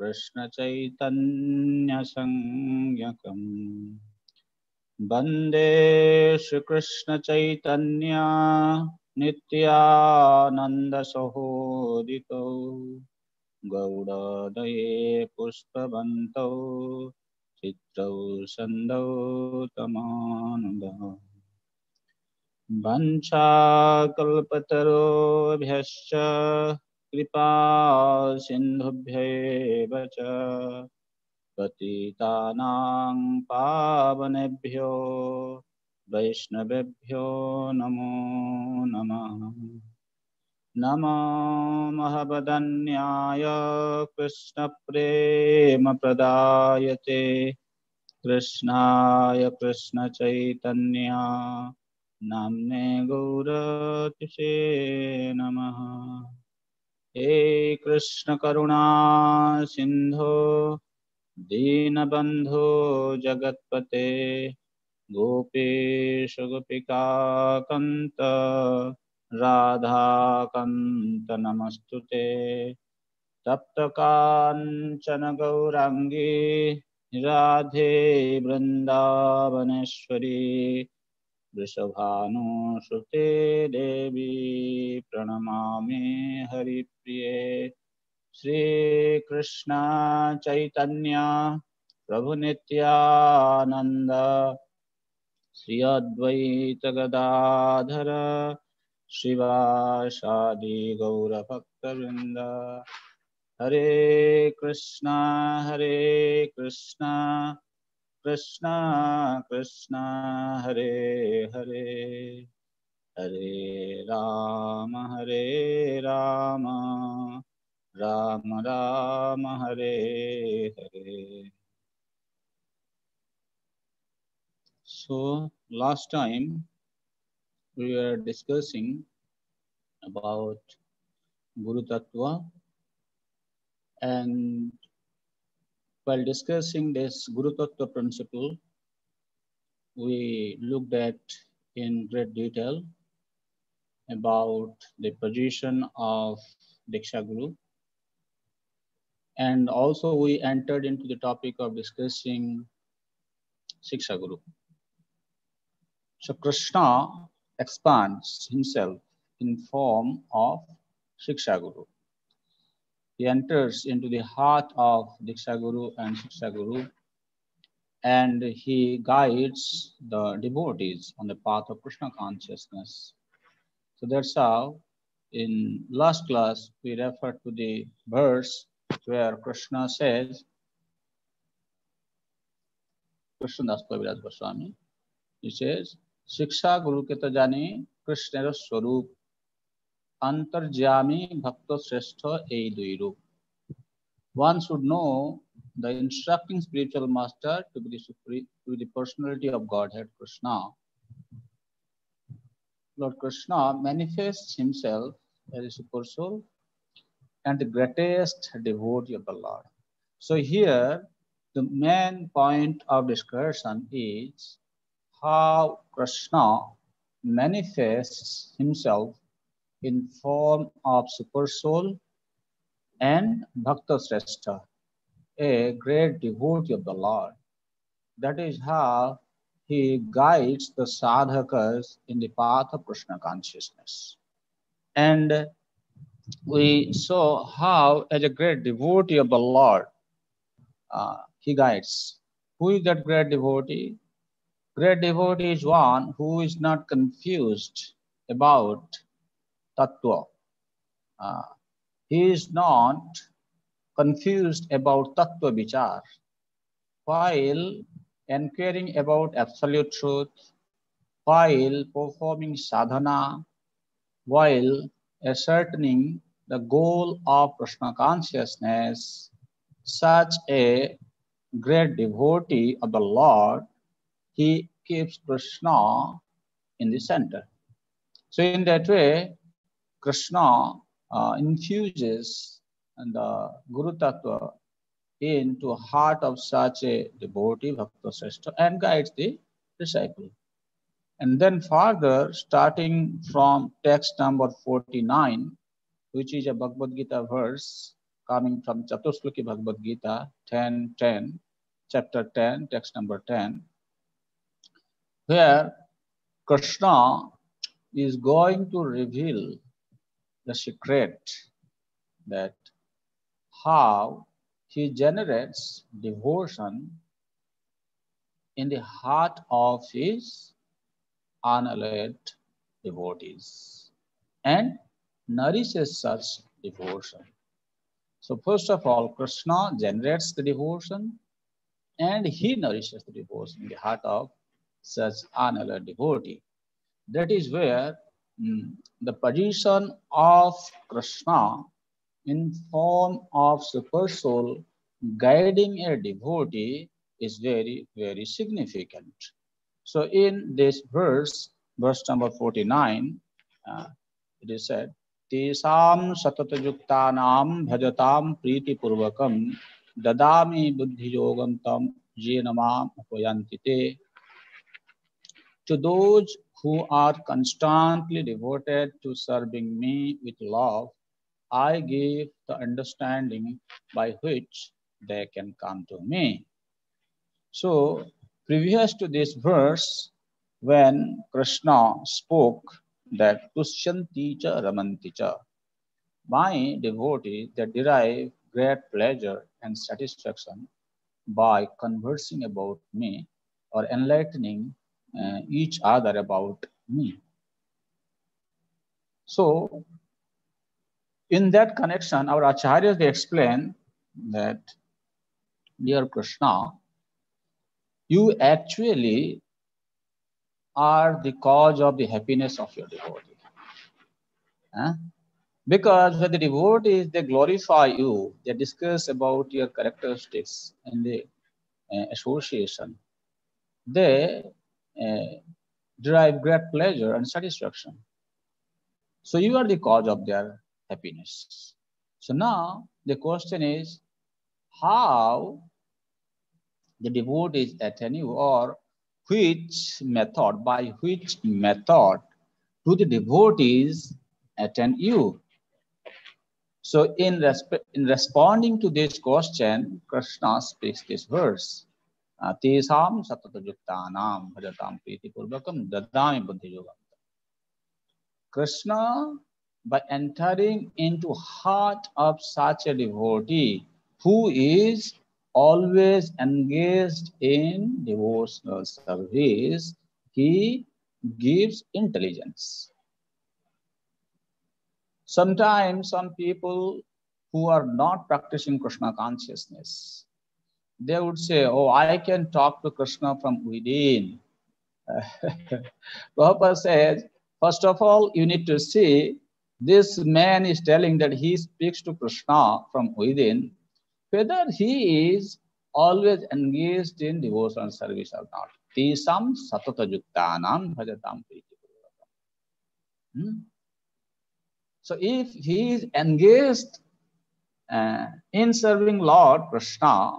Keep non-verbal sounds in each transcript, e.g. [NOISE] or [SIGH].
कृष्णचैतन्यसंज्ञकम्। वंदे श्रीकृष्णचैतन्या नित्यानन्दसहोदितो। गौडदये पुष्पवन्तौ चित्रौ सन्दौ तमानुदः वञ्चाकल्पतरोभ्यश्च कृपा सिन्धुभ्यैव च पतितानां पावनेभ्यो वैष्णवेभ्यो नमो नमः। नमो महवदन्याय कृष्णप्रेमप्रदायते कृष्णाय कृष्णचैतन्या नाम्ने गौरतिशे नमः। हे कृष्णकरुणा सिन्धो दीनबन्धो जगत्पते गोपेश गोपिकान्त राधाकान्त नमस्तु ते तप्तकाञ्चन गौराङ्गी राधे वृन्दावनेश्वरी वृषभानुसुते देवी प्रणमामि हरिप्रिये। श्रीकृष्ण चैतन्य प्रभुनित्यानन्द श्री अद्वैत गदाधर शिवासादि गौरभक्तवृन्द। Hare Krishna Hare Krishna. Krishna Krishna, Hare Hare. Hare Ram Hare Ram. Ram Ram, Hare Hare. So last time we are discussing about guru तत्व and while discussing this Guru Tattva principle, we looked at in great detail about the position of Diksha Guru. And also we entered into the topic of discussing Siksha Guru. So Krishna expands himself in form of Shiksha Guru he enters into the heart of Diksha and Shiksha and he guides the devotees on the path of Krishna consciousness. So that's how in last class we referred to the verse where Krishna says, Krishnadas Kaviraj Goswami, he says, Shiksha Guru Keta Krishna Swarup antarjami bhakta one should know the instructing spiritual master to be the supreme, to be the personality of godhead krishna. Lord krishna manifests himself as a super soul and the greatest devotee of the lord. So here the main point of discussion is how krishna manifests himself in form of super soul and Bhakta a great devotee of the Lord. That is how he guides the sadhakas in the path of Krishna consciousness. And we saw how, as a great devotee of the Lord, uh, he guides. Who is that great devotee? Great devotee is one who is not confused about tattva. Uh, he is not confused about tattva vichar. While inquiring about absolute truth, while performing sadhana, while ascertaining the goal of Krishna consciousness, such a great devotee of the Lord, he keeps Krishna in the center. So in that way, Krishna uh, infuses the Guru Tattva into heart of such a devotee, Bhakta Sreshta, and guides the disciple. And then further, starting from text number 49, which is a Bhagavad Gita verse coming from Chatusloki Bhagavad Gita 10, 10, chapter 10, text number 10, where Krishna is going to reveal the secret that how he generates devotion in the heart of his unalloyed devotees and nourishes such devotion. So first of all, Krishna generates the devotion and he nourishes the devotion in the heart of such unalloyed devotee. That is where the position of Krishna in form of super soul guiding a devotee is very, very significant. So in this verse, verse number 49, uh, it is said, Tesam satatajuktanam bhajatam priti purvakam dadami buddhi yogantam jenamam upayantite. To those who are constantly devoted to serving me with love, I give the understanding by which they can come to me. So Previous to this verse, when Krishna spoke that Tushyanti cha Ramanti cha, my devotees they derive great pleasure and satisfaction by conversing about me or enlightening uh, each other about me. So, in that connection, our acharyas they explain that, dear Krishna, you actually are the cause of the happiness of your devotee. Because when the devotees, they glorify you, they discuss about your characteristics and the uh, association, they Uh, derive great pleasure and satisfaction. So you are the cause of their happiness. So now the question is, how the devotees you or which method, by which method do the devotees attend you? So in, resp in responding to this question, Krishna speaks this verse. Tesam satatajuktanam bhajatam priti purvakam dadami buddhi yogam. Krishna, by entering into heart of such a devotee who is always engaged in devotional service, he gives intelligence. Sometimes some people who are not practicing Krishna consciousness, they would say, oh, I can talk to Krishna from within. [LAUGHS] Prabhupada says, first of all, you need to see this man is telling that he speaks to Krishna from within whether he is always engaged in devotional service or not. Tisam satata yuktanam bhajatam hmm? So if he is engaged uh, in serving Lord Krishna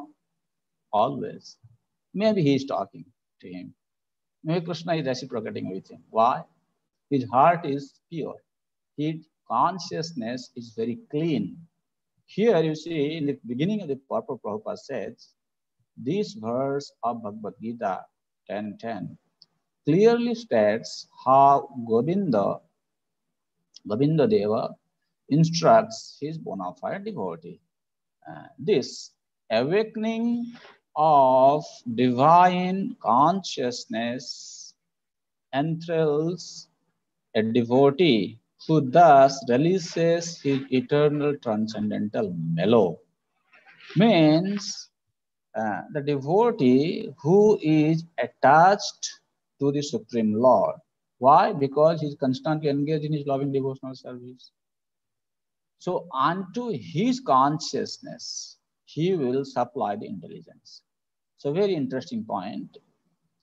always, maybe he is talking to him. Maybe Krishna is reciprocating with him. Why? His heart is pure. His consciousness is very clean. Here you see in the beginning of the purport, Prabhupada says, this verse of Bhagavad Gita 10.10 clearly states how Govinda, Govinda Deva instructs his bona fide devotee. Uh, this awakening of divine consciousness enthralls a devotee who thus releases his eternal transcendental mellow. Means uh, the devotee who is attached to the Supreme Lord. Why? Because he's constantly engaged in his loving devotional service. So unto his consciousness, he will supply the intelligence. So very interesting point.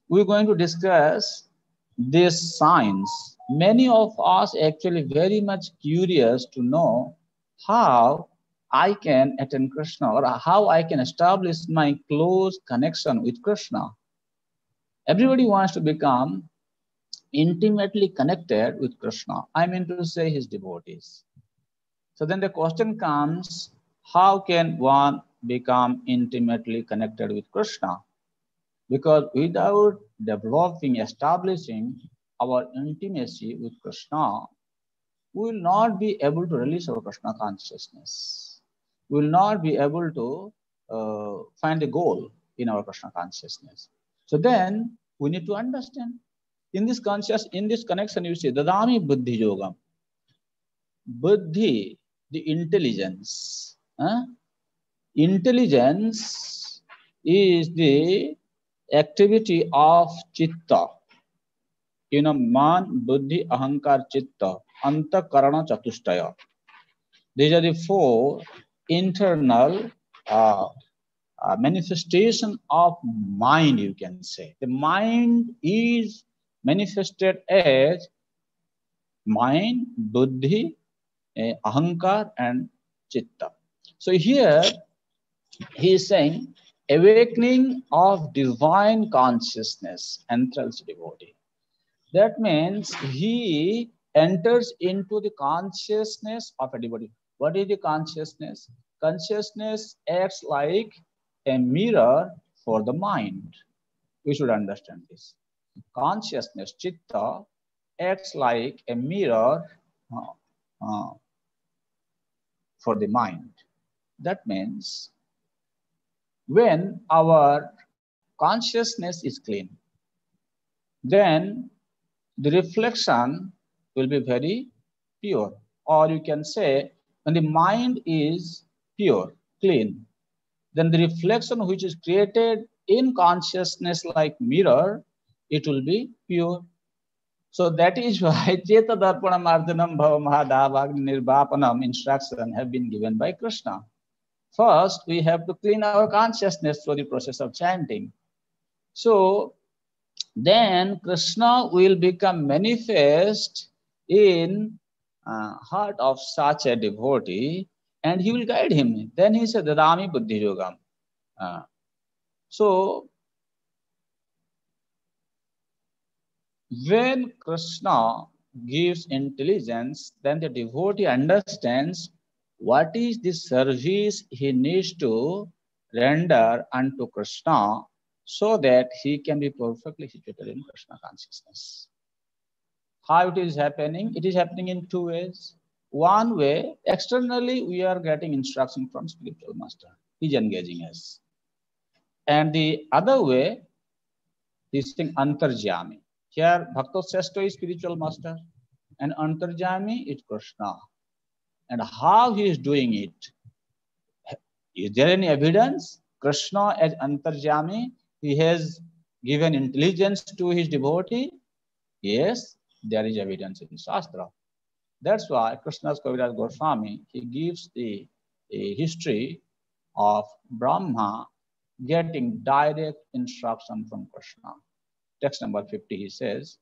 We're going to discuss this science. Many of us actually very much curious to know how I can attend Krishna or how I can establish my close connection with Krishna. Everybody wants to become intimately connected with Krishna. I mean to say his devotees. So then the question comes, how can one become intimately connected with Krishna? Because without developing, establishing our intimacy with Krishna, we will not be able to release our Krishna consciousness. We will not be able to uh, find a goal in our Krishna consciousness. So then we need to understand. In this conscious, in this connection, you see, Dadami Buddhi Yogam. Buddhi, the intelligence. Huh? Intelligence is the activity of chitta. You know, man, buddhi, ahankar, chitta, anta, karana, chatushtaya. These are the four internal uh, uh, manifestation of mind, you can say. The mind is manifested as mind, buddhi, eh, ahankar, and chitta. So here he is saying awakening of divine consciousness enters devotee. That means he enters into the consciousness of a devotee. What is the consciousness? Consciousness acts like a mirror for the mind. We should understand this. Consciousness, chitta, acts like a mirror uh, uh, for the mind. That means when our consciousness is clean, then the reflection will be very pure. Or you can say, when the mind is pure, clean, then the reflection which is created in consciousness like mirror, it will be pure. So that is [LAUGHS] why Cheta Darpanam Ardhanam Bhava Mahadavagni Nirvapanam instruction have been given by Krishna. First, we have to clean our consciousness through the process of chanting. So then Krishna will become manifest in uh, heart of such a devotee and he will guide him. Then he said, Dadami Buddhi Yogam. Uh, so, when Krishna gives intelligence, then the devotee understands what is the service he needs to render unto Krishna so that he can be perfectly situated in Krishna consciousness. How it is happening? It is happening in two ways. One way, externally, we are getting instruction from spiritual master. He's engaging us. And the other way, this thing Antarjami. Here, Bhakta Sreshta is spiritual master, and Antarjami is Krishna. And how he is doing it? Is there any evidence? Krishna as Antarjami, he has given intelligence to his devotee? Yes, there is evidence in Shastra. That's why Krishnadas Kaviraj Goswami, he gives the a history of Brahma getting direct instruction from Krishna. Text number 50, he says,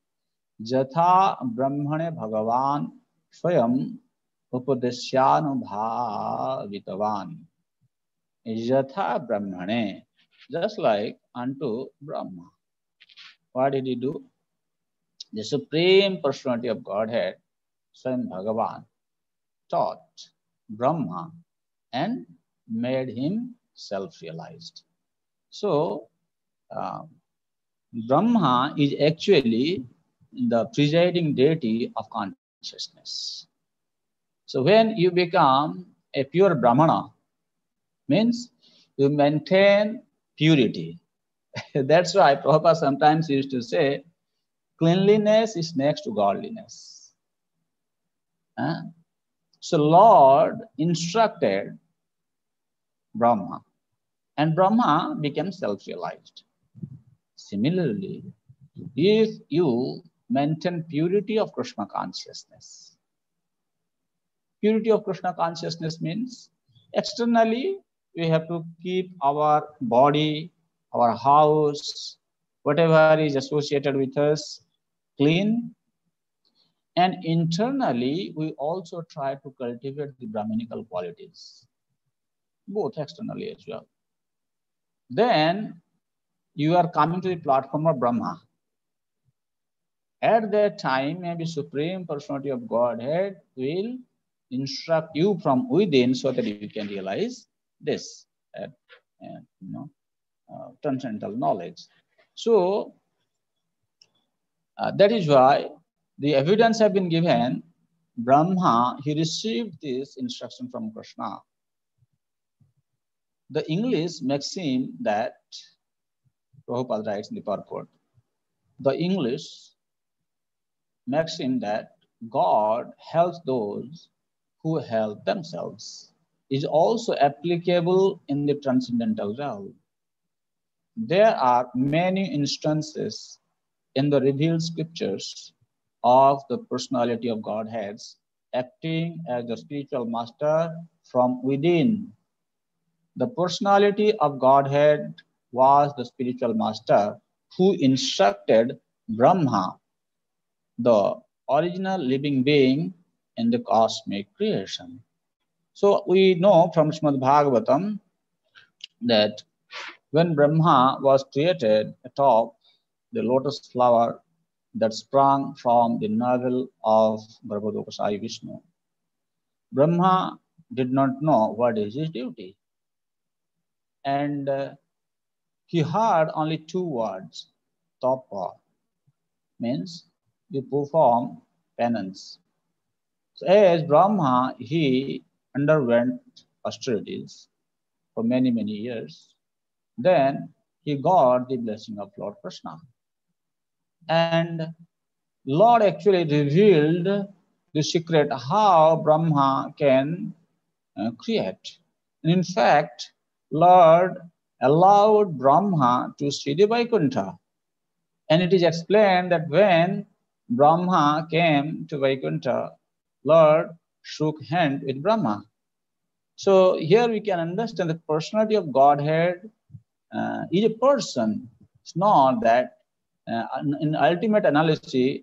Jatha Brahmane Bhagavan Swayam उपदेशानुभावितवान यथा ब्रह्मणे just like unto Brahma what did he do the supreme personality of Godhead स्वयं भगवान taught Brahma and made himself realised so Brahma is actually the presiding deity of consciousness So when you become a pure Brahmana, means you maintain purity. [LAUGHS] That's why Prabhupada sometimes used to say, cleanliness is next to godliness. So Lord instructed Brahma and Brahma became self-realized. Similarly, if you maintain purity of Krishna consciousness, purity of Krishna consciousness means externally we have to keep our body, our house, whatever is associated with us, clean. And internally, we also try to cultivate the Brahminical qualities, both externally as well. Then you are coming to the platform of Brahma. At that time, maybe Supreme Personality of Godhead will instruct you from within so that you can realize this, uh, uh, you know, uh, transcendental knowledge. So uh, that is why the evidence have been given. Brahma, he received this instruction from Krishna. The English maxim that Prabhupada writes in the purport, the English maxim that God helps those who help themselves is also applicable in the transcendental realm. There are many instances in the revealed scriptures of the personality of Godheads acting as the spiritual master from within. The personality of Godhead was the spiritual master who instructed Brahma, the original living being in the cosmic creation. So we know from Srimad Bhagavatam that when Brahma was created atop the lotus flower that sprang from the navel of Garbhodakashayi Vishnu, Brahma did not know what is his duty. And uh, he heard only two words, tapa, means you perform penance. So as Brahma, he underwent austerities for many, many years. Then he got the blessing of Lord Krishna. And Lord actually revealed the secret how Brahma can uh, create. And in fact, Lord allowed Brahma to see the Vaikuntha. And it is explained that when Brahma came to Vaikuntha, Lord shook hand with Brahma. So here we can understand the personality of Godhead uh, is a person. It's not that uh, in ultimate analysis,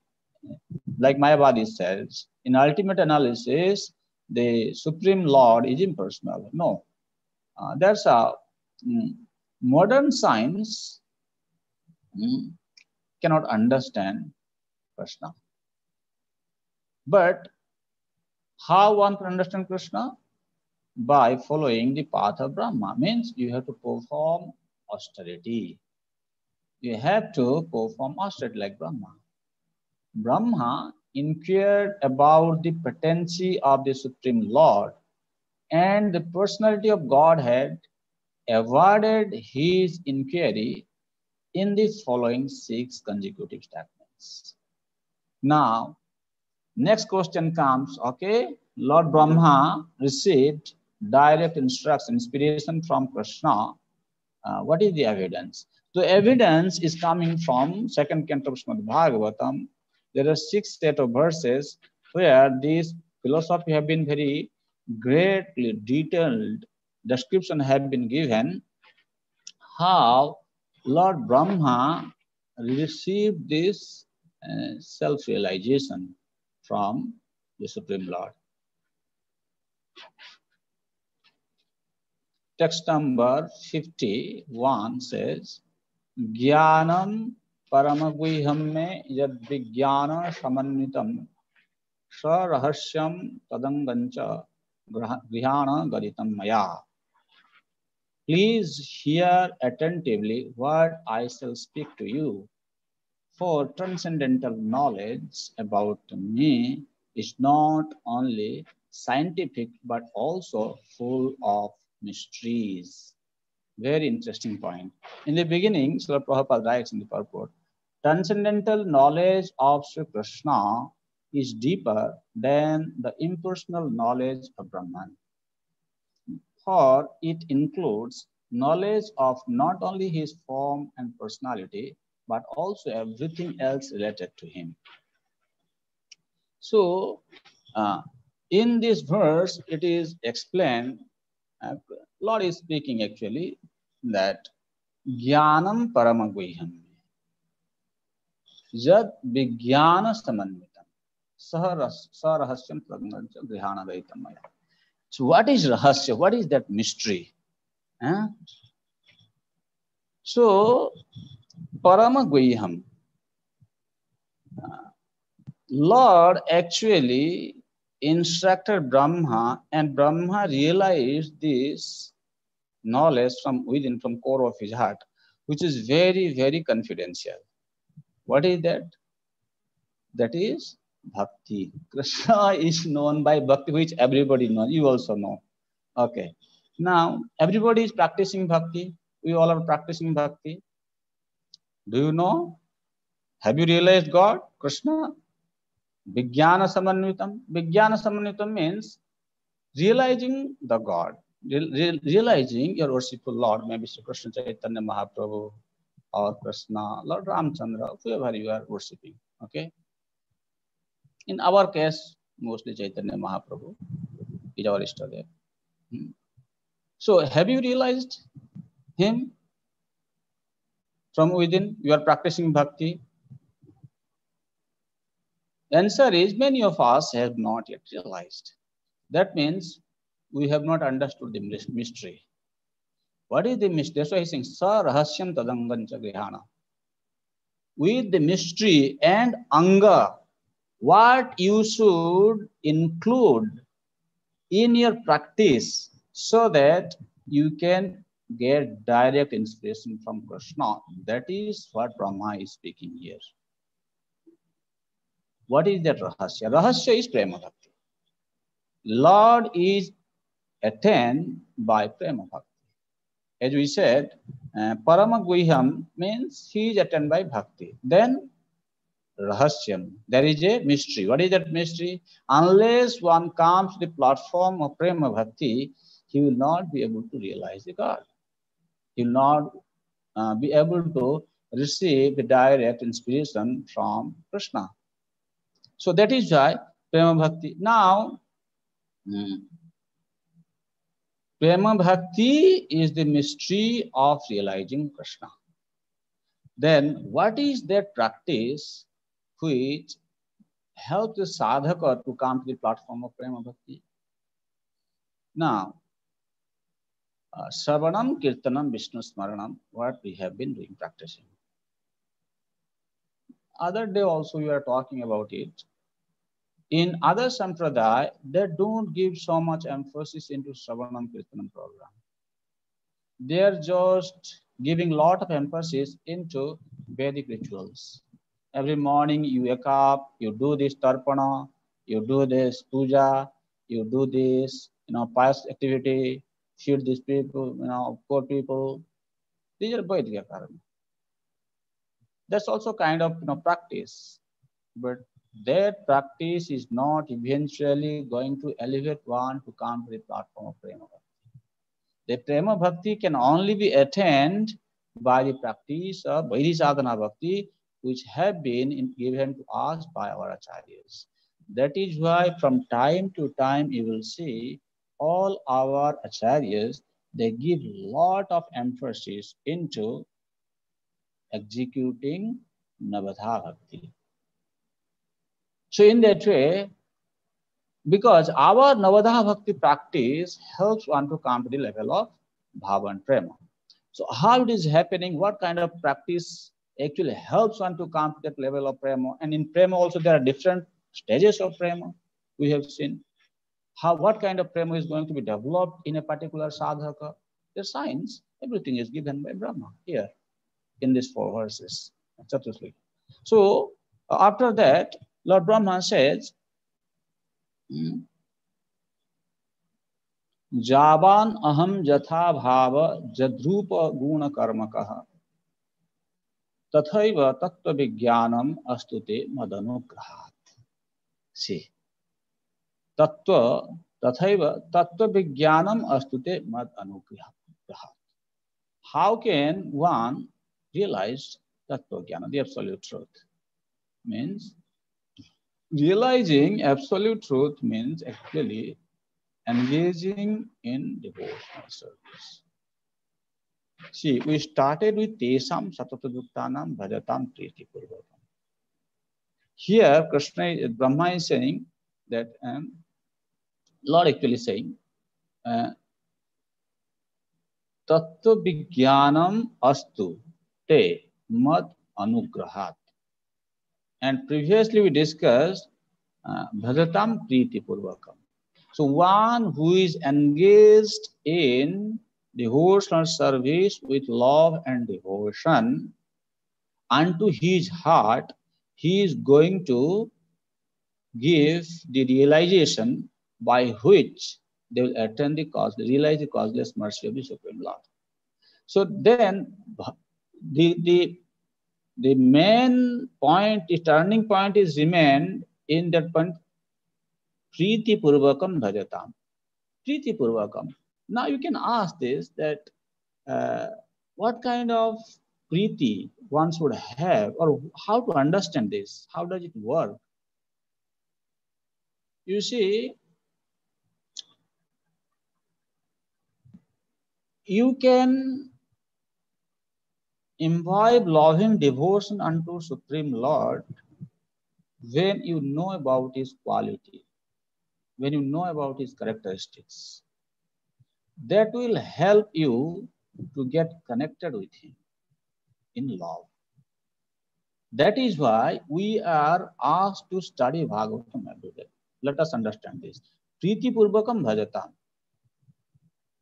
like Mayavadi says, in ultimate analysis, the Supreme Lord is impersonal. No, uh, that's a um, modern science um, cannot understand Krishna. But how one can understand Krishna? By following the path of Brahma. Means you have to perform austerity. You have to perform austerity like Brahma. Brahma inquired about the potency of the Supreme Lord and the personality of Godhead avoided his inquiry in the following six consecutive statements. Now, Next question comes, okay, Lord Brahma received direct instruction, inspiration from Krishna. Uh, what is the evidence? The evidence is coming from second canto of Srimad Bhagavatam. There are six set of verses where this philosophy have been very greatly detailed description have been given how Lord Brahma received this uh, self-realization from the Supreme Lord. Text number 51 says, Jnanam paramagviham me yad vijnana samanitam sarahasyam tadangancha grihana garitam maya. Please hear attentively what I shall speak to you for transcendental knowledge about me is not only scientific but also full of mysteries. Very interesting point. In the beginning, Srila Prabhupada writes in the purport, transcendental knowledge of Sri Krishna is deeper than the impersonal knowledge of Brahman. For it includes knowledge of not only his form and personality, but also everything else related to him. So uh, in this verse, it is explained, uh, Lord is speaking actually that ज्ञानम परम गुह्यम जद विज्ञान समन्वित सरहस्यम गृहाण मया So what is rahasya? What is that mystery? Huh? So, Parama Guhyam. Lord actually instructed Brahma and Brahma realized this knowledge from within, from core of his heart, which is very, very confidential. What is that? That is bhakti. Krishna is known by bhakti, which everybody knows. You also know. Okay. Now, everybody is practicing bhakti. We all are practicing bhakti. Do you know? Have you realized God, Krishna? Vijnana Samanvitam. Vijnana Samanvitam means realizing the God, re realizing your worshipful Lord, maybe Sri Krishna Chaitanya Mahaprabhu or Krishna, Lord Ramchandra, whoever you are worshipping. Okay. In our case, mostly Chaitanya Mahaprabhu is our Ishtadev. Hmm. So, have you realized him from within? You are practicing bhakti. Answer is many of us have not yet realized. That means we have not understood the mystery. What is the mystery? That's why he's saying, Sa rahasyam tadangancha grihana. With the mystery and anga, what you should include in your practice so that you can get direct inspiration from Krishna. That is what Brahma is speaking here. What is that rahasya? Rahasya is prema bhakti. Lord is attained by prema bhakti. As we said, uh, Paramaguhyam means he is attained by bhakti. Then rahasyam. There is a mystery. What is that mystery? Unless one comes to the platform of prema bhakti, he will not be able to realize the God. Will not uh, be able to receive the direct inspiration from Krishna. So that is why prema bhakti. Now, hmm, prema bhakti is the mystery of realizing Krishna. Then what is that practice which helps the sadhaka to come to the platform of prema bhakti. Now, uh, Shravanam, Kirtanam, Vishnu Smaranam, what we have been doing, practicing. Other day also we are talking about it. In other sampradaya, they don't give so much emphasis into Shravanam, Kirtanam program. They are just giving lot of emphasis into Vedic rituals every morning you wake up, you do this tarpana, you do this puja, you do this, you know, pious activity, feed these people, you know, poor people. These are Vaidya karma. That's also kind of you know practice, but that practice is not eventually going to elevate one to come to the platform of prema bhakti. The prema bhakti can only be attained by the practice of Vaidhi sadhana bhakti, which have been given to us by our acharyas. That is why from time to time you will see all our acharyas, they give lot of emphasis into executing Navadha Bhakti. So in that way, because our Navadha Bhakti practice helps one to come to the level of Bhava and Prema. So how it is happening, what kind of practice actually helps one to come to that level of prema. And in prema also there are different stages of prema. We have seen how what kind of prema is going to be developed in a particular sadhaka. The signs, everything is given by Brahma here in these four verses. So after that, Lord Brahma says, hmm, जावान अहम जथा भाव जद्रूप गुण कर्मक तथैव तत्व विज्ञानम अस्तुते मदनुग्रहात् सी तत्व तथैव तत्व विज्ञानम अस्तुते मद अनुग्रहात् how can one realize tattva jnana the absolute truth means realizing absolute truth means actually engaging in devotional service See, we started with Tesam Satataduktanam Bhajatam Priti Purvakam. Here, Krishna, Brahma is saying that um, Lord actually saying, uh, Vijnanam Astu Te Mad Anugrahat. And previously we discussed uh, Bhajatam Priti Purvakam. So one who is engaged in devotional service with love and devotion unto his heart, he is going to give the realization by which they will attain the cause, realize the causeless mercy of the Supreme Lord. So then the, the, the main point, the turning point is remained in that point, Priti Purvakam Bhajatam. Priti Purvakam. Now you can ask this that uh, what kind of Priti one should have or how to understand this? How does it work? You see, you can imbibe loving devotion unto Supreme Lord when you know about his quality, when you know about his characteristics. That will help you to get connected with him in love. That is why we are asked to study Bhagavatam every day. Let us understand this. Priti Purvakam Bhajatam.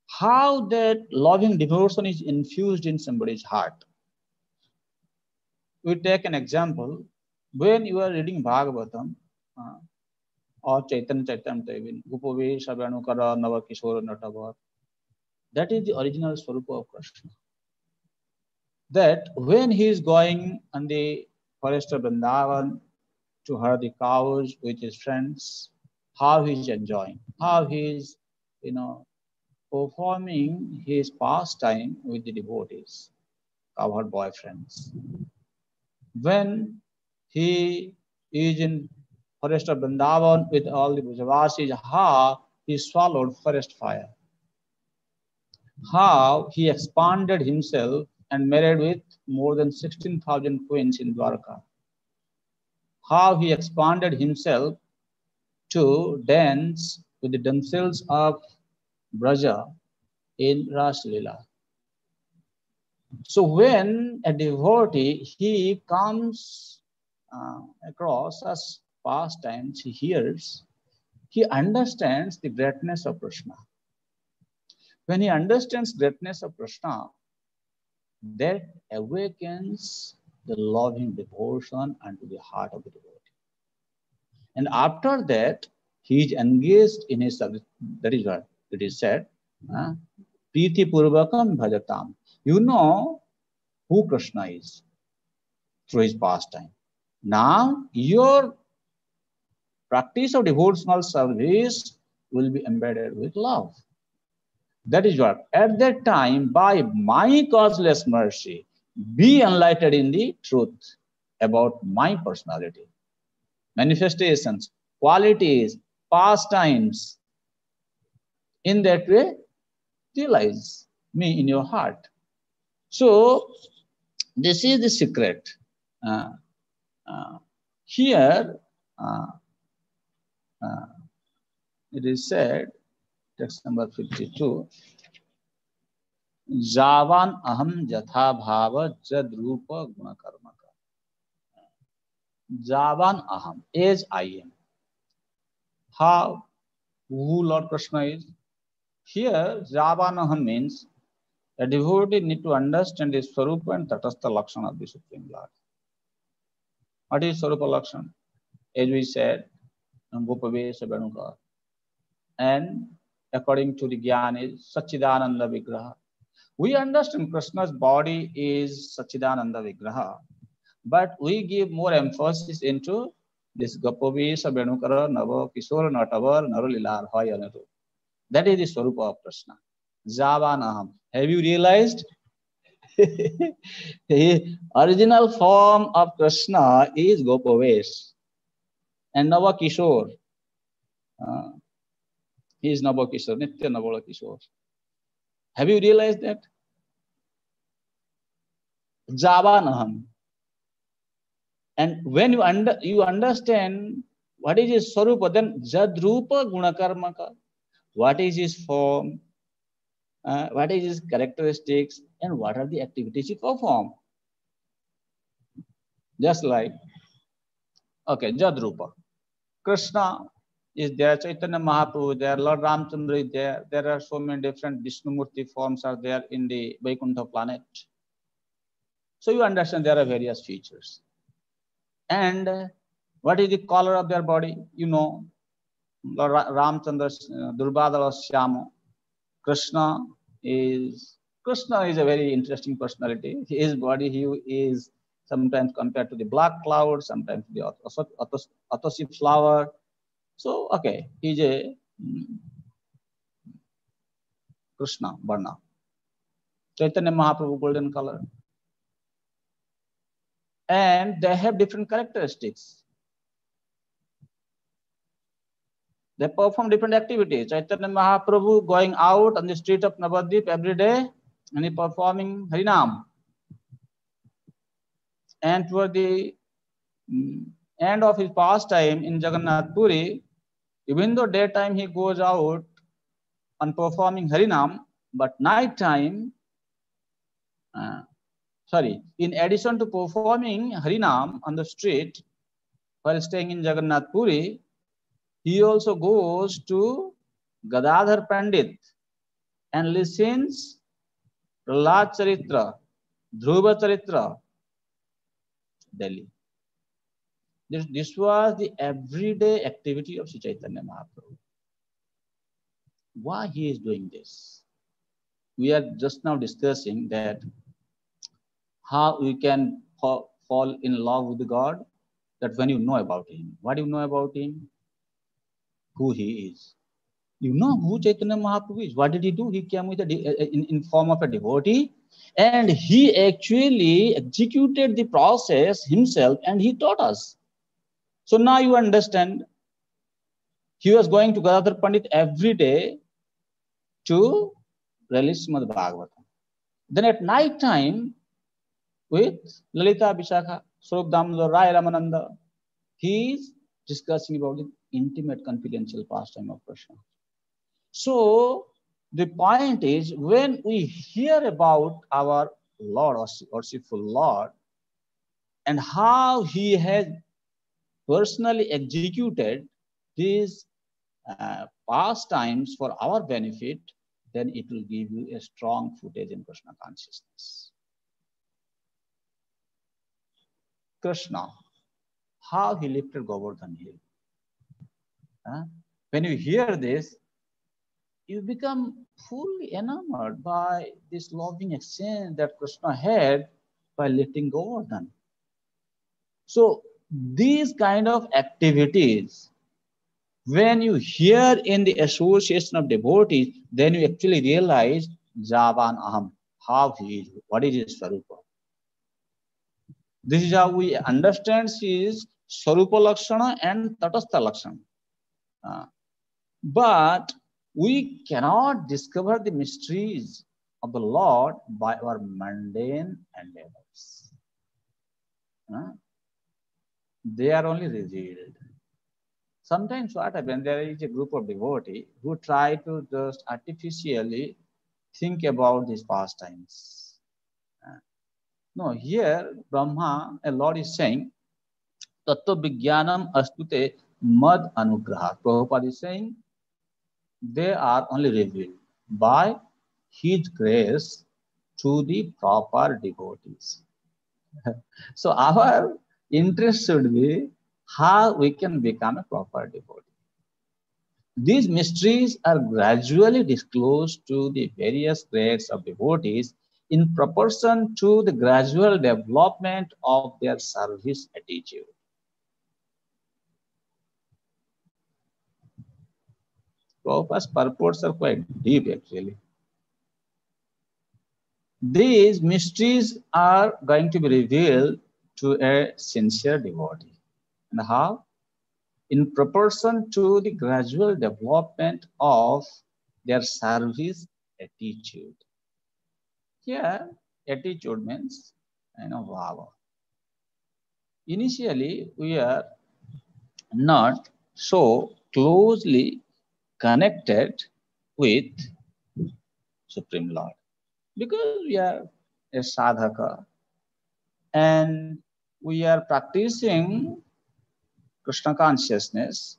How that loving devotion is infused in somebody's heart. We take an example. When you are reading Bhagavatam uh, or Chaitanya Chaitanya even Gopavesa Venukara Navakishora Natavar, that is the original Swarupa of Krishna. That when he is going on the forest of Vrindavan to her the cows with his friends, how he's enjoying, how he's, you know, performing his pastime with the devotees, our boyfriends. When he is in forest of Vrindavan with all the Brajavasis, how he swallowed forest fire. How he expanded himself and married with more than 16,000 queens in Dwarka. How he expanded himself to dance with the damsels of Braja in Ras Lila. So when a devotee, he comes uh, across such pastimes, he hears, he understands the greatness of Krishna. When he understands greatness of Krishna, that awakens the loving devotion unto the heart of the devotee. And after that, he is engaged in his service. That is what it is said. Uh, Purvakam Bhajatam. You know who Krishna is through his pastime. Now, your practice of devotional service will be embedded with love. That is what, at that time, by my causeless mercy, be enlightened in the truth about my personality, manifestations, qualities, pastimes. In that way, realize me in your heart. So, this is the secret. Uh, uh, here, uh, uh it is said, text number 52, Javan aham jatha bhava jad rupa guna karma Javan aham, as I am. How, who Lord is? Here, Javan aham means a devotee need to understand the Swarupa and Tatastha Lakshana of the Supreme Lord. What is Swarupa Lakshana? As we said, Gopavesa Venukar. And according to the Gyan is Sachidananda Vigraha. We understand Krishna's body is Sachidananda Vigraha, but we give more emphasis into this Gopavesa Venukara Nava Kishore Natavar Narulilar Hoyanatu. That is the Swarupa of Krishna. Javanaham. Have you realized? the original form of Krishna is Gopavesh and Nava Kishore. Uh, he is Nava Kishore, Nitya Navala Kishore. Have you realized that? Javanaham. And when you under you understand what is his swarupa, then Jadrupa Gunakarmaka. What is his form? Uh, what is his characteristics? And what are the activities he perform? Just like, okay, Jadrupa. Krishna is there, Chaitanya Mahaprabhu there, Lord Ramchandra is there. There are so many different Vishnumurti forms are there in the Vaikuntha planet. So you understand there are various features. And what is the color of their body? You know, Ramchandra, uh, Durbadala Shyama. Krishna is Krishna is a very interesting personality. His body he is sometimes compared to the black cloud, sometimes the Atosi flower. So, okay, he's a um, Krishna, Varna. Chaitanya Mahaprabhu, golden color. And they have different characteristics. They perform different activities. Chaitanya Mahaprabhu going out on the street of Navadip every day and he performing Harinam and toward the mm, end of his pastime in Jagannath Puri, even though daytime he goes out on performing Harinam, but night time, uh, sorry, in addition to performing Harinam on the street while staying in Jagannath Puri, he also goes to Gadadhar Pandit and listens Prahlad Charitra, Dhruva Charitra, Delhi. This, this was the everyday activity of Sri Mahaprabhu. Why he is doing this? We are just now discussing that how we can fall in love with God, that when you know about him. What do you know about him? Who he is. You know who Chaitanya Mahaprabhu is. What did he do? He came with a in, in form of a devotee and he actually executed the process himself and he taught us. So now you understand. He was going to Gadadhar Pandit every day to release Srimad Bhagavatam. Then at night time, with Lalita Vishakha, Swarup Damodar, Rai Ramananda, he is discussing about the intimate confidential pastime of Krishna. So the point is when we hear about our Lord or worshipful Lord and how he has personally executed these uh, pastimes for our benefit, then it will give you a strong footage in Krishna consciousness. Krishna, how he lifted Govardhan hill. When you hear this, you become fully enamored by this loving exchange that Krishna had by letting go of them. So these kind of activities, when you hear in the association of devotees, then you actually realize Javan Aham, how he is, what is his Swarupa. This is how we understand his Swarupa Lakshana and Tatastha Lakshana. Uh, but we cannot discover the mysteries of the Lord by our mundane endeavors. Huh? They are only revealed. Sometimes what happens, there is a group of devotees who try to just artificially think about these pastimes. No, here Brahma, a Lord is saying, Tattva Vijnanam Astute Mad Anugraha. Prabhupada is saying, they are only revealed by His grace to the proper devotees. [LAUGHS] so our interest should be how we can become a proper devotee. These mysteries are gradually disclosed to the various grades of devotees in proportion to the gradual development of their service attitude. Prabhupada's purports are quite deep actually. These mysteries are going to be revealed to a sincere devotee. And how? In proportion to the gradual development of their service attitude. Here, attitude means you know, bhava. Initially, we are not so closely connected with Supreme Lord because we are a sadhaka and we are practicing Krishna consciousness,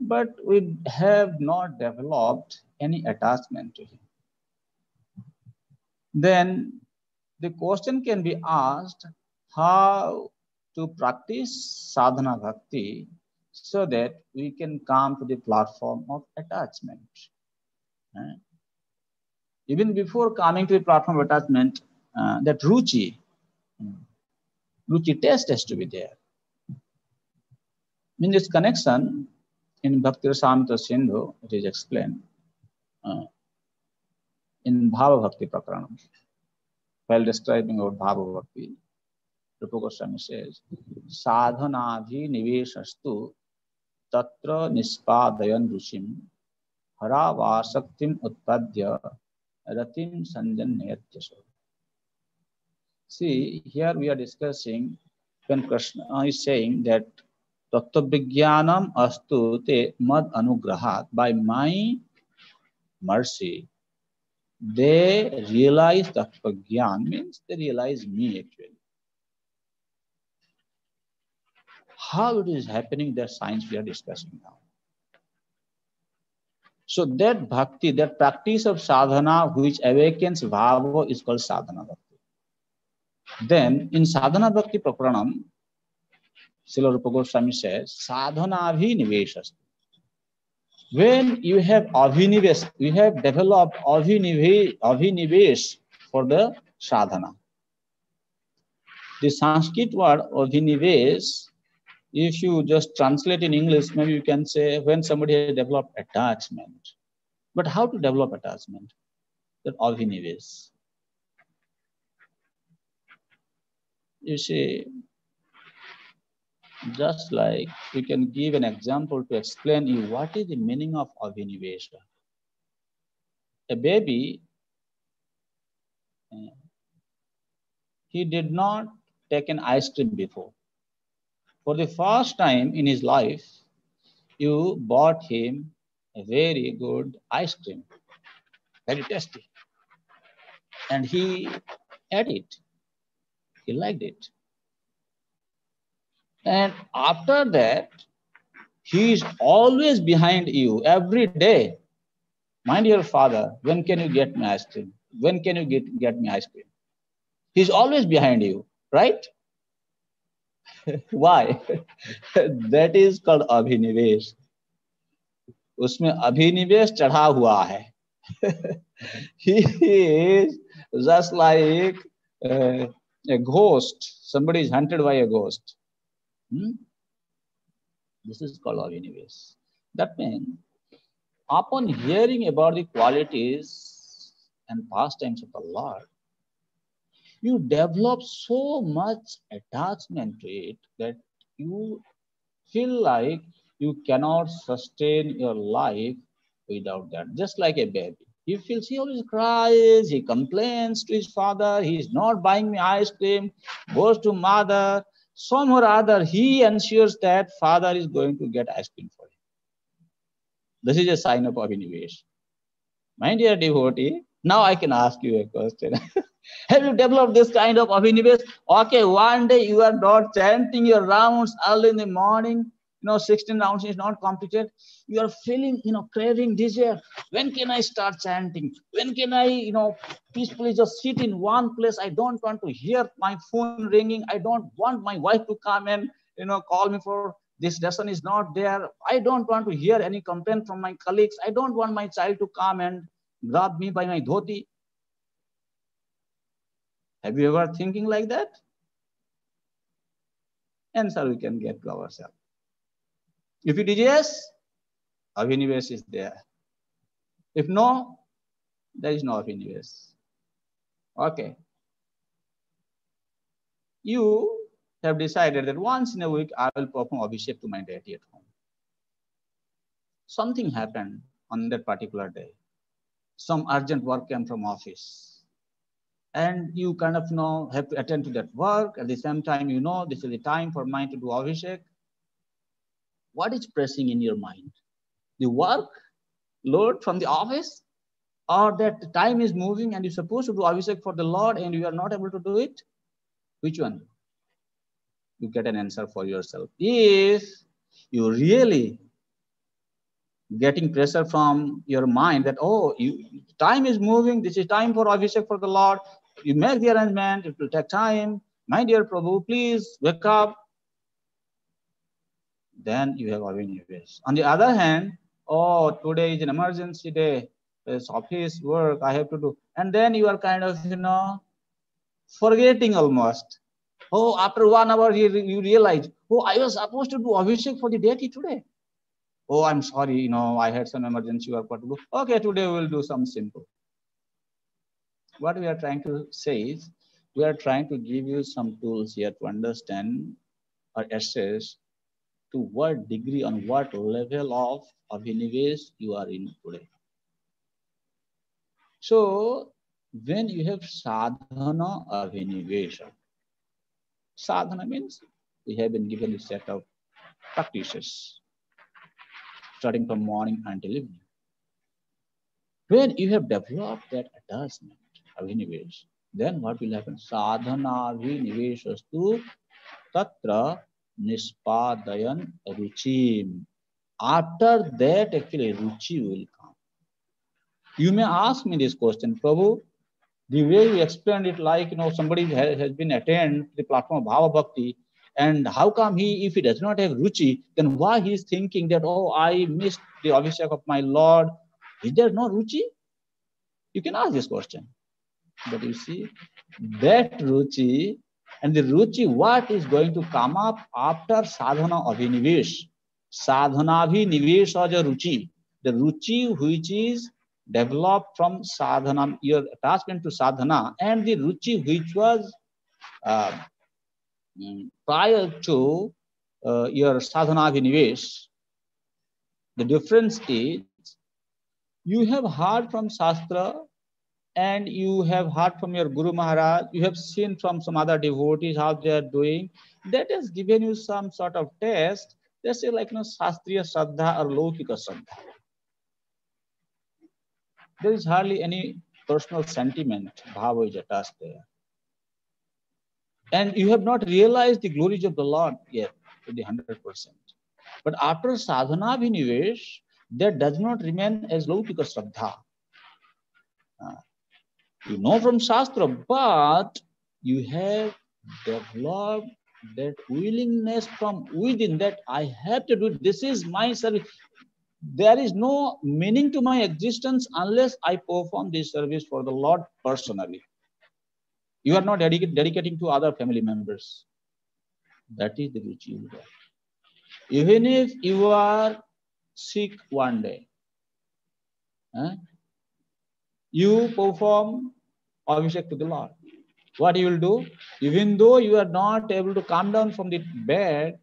but we have not developed any attachment to him. Then the question can be asked how to practice sadhana bhakti so that we can come to the platform of attachment. Even before coming to the platform of attachment, uh, that ruchi, ruchi test has to be there. In this connection, in Bhakti Rasamrita Sindhu, it is explained uh, in Bhava Bhakti Prakaranam. While describing about Bhava Bhakti, Rupa Goswami says, Sadhanabhi niveshastu tatra nispadayan rushim haravasaktim utpadya ratim Sanjan sanjanayatyaso. See, here we are discussing when Krishna is saying that Tattvigyanam astu te mad anugrahat by my mercy they realize Tattva means they realize me actually. How it is happening, that science we are discussing now. So that bhakti, that practice of sadhana which awakens bhava is called sadhana bhakti. Then in sadhana bhakti prakaranam, Srila Rupa Goswami says, sadhana abhi niveshas. When you have abhinivesh, you have developed abhinivesh, for the sadhana. The Sanskrit word abhinivesh, if you just translate in English, maybe you can say when somebody has developed attachment. But how to develop attachment? That abhinivesh. You see, just like we can give an example to explain you what is the meaning of abhinivesha. A baby, uh, he did not take an ice cream before. For the first time in his life, you bought him a very good ice cream, very tasty. And he ate it. He liked it. And after that, he is always behind you every day. My dear father, when can you get me ice cream? When can you get, get me ice cream? He's always behind you, right? [LAUGHS] Why? [LAUGHS] that is called abhinivesh. उसमें अभिनिवेश चढ़ा हुआ है [LAUGHS] he is just like uh, a ghost somebody is hunted by a ghost Hmm? This is called Abhinivesh. That means, upon hearing about the qualities and pastimes of the Lord, you develop so much attachment to it that you feel like you cannot sustain your life without that, just like a baby. He feels he always cries, he complains to his father, he is not buying me ice cream, goes to mother, somehow or other he ensures that father is going to get ice cream for him. This is a sign of Abhinivesh. My dear devotee, now I can ask you a question. [LAUGHS] Have you developed this kind of Abhinivesh? Okay, one day you are not chanting your rounds early in the morning, you know, 16 rounds is not completed. You are feeling, you know, craving desire. When can I start chanting? When can I, you know, peacefully just sit in one place? I don't want to hear my phone ringing. I don't want my wife to come and, you know, call me for this lesson is not there. I don't want to hear any complaint from my colleagues. I don't want my child to come and grab me by my dhoti. Have you ever thinking like that? Answer we can get to ourselves. If it is yes, Abhinivesh is there. If no, there is no Abhinivesh. Okay. You have decided that once in a week I will perform Abhishek to my deity at home. Something happened on that particular day. Some urgent work came from office. and you kind of you know have to attend to that work. At the same time, you know this is the time for mind to do Abhishek. What is pressing in your mind? The work load from the office, or that time is moving and you're supposed to do Abhishek for the Lord and you are not able to do it? Which one? You get an answer for yourself. If you really getting pressure from your mind that oh you time is moving this is time for abhishek for the lord you make the arrangement, it will take time. My dear Prabhu, please wake up. Then you have awareness. On the other hand, oh, today is an emergency day. It's office work I have to do. And then you are kind of, you know, forgetting almost. Oh, after one hour, you, you realize, oh, I was supposed to do Abhishek for the deity today. Oh, I'm sorry, you know, I had some emergency work to do. Okay, today we'll do some simple what we are trying to say is we are trying to give you some tools here to understand or assess to what degree on what level of abhinivesh you are in today. So when you have sadhana abhinivesha, sadhana means we have been given a set of practices starting from morning until evening. When you have developed that attachment, abhinivesh. Then what will happen? Sadhana abhiniveshastu tatra nispadayan ruchim. After that, actually, ruchi will come. You may ask me this question, Prabhu, the way you explained it like, you know, somebody has, has been attained the platform of Bhava Bhakti, and how come he, if he does not have ruchi, then why he is thinking that, oh, I missed the abhishek of my Lord. Is there no ruchi? You can ask this question. But you see, that ruchi and the ruchi, what is going to come up after sadhana abhinivesh? Sadhana abhinivesh or ruchi. The ruchi which is developed from sadhana, your attachment to sadhana, and the ruchi which was uh, mm, prior to uh, your sadhana abhinivesh. The difference is you have heard from Shastra and you have heard from your Guru Maharaj, you have seen from some other devotees how they are doing, that has given you some sort of test. They say like you know, Shastriya Shraddha or Lokika Shraddha. There is hardly any personal sentiment, bhava is attached there. And you have not realized the glories of the Lord yet to the 100%. But after sadhana vinivesh, that does not remain as Lokika Shraddha. Uh, you know from Shastra, but you have developed that willingness from within that I have to do this is my service. There is no meaning to my existence unless I perform this service for the Lord personally. You are not dedicated, dedicating to other family members. That is the get. Even if you are sick one day, eh, you perform Abhishek to the Lord. What you will do? Even though you are not able to come down from the bed,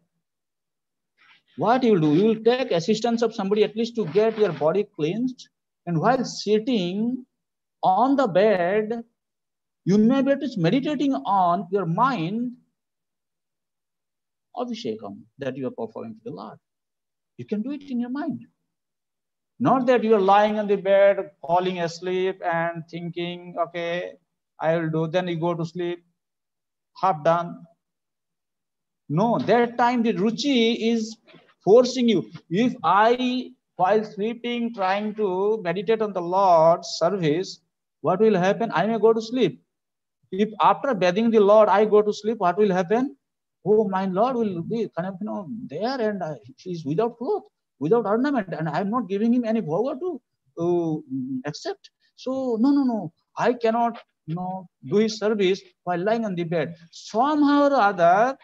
what you will do? You will take assistance of somebody at least to get your body cleansed. And while sitting on the bed, you may be least meditating on your mind Abhishekam that you are performing to the Lord. You can do it in your mind. Not that you are lying on the bed, falling asleep and thinking, okay, I will do, then you go to sleep, half done. No, that time the ruchi is forcing you. If I, while sleeping, trying to meditate on the Lord's service, what will happen? I may go to sleep. If after bathing the Lord, I go to sleep, what will happen? Oh, my Lord will be kind of, you know, there and uh, he's without clothes without ornament and i'm not giving him any bhoga to uh, accept. So no no no. I cannot you know do his service while lying on the bed. Somehow or other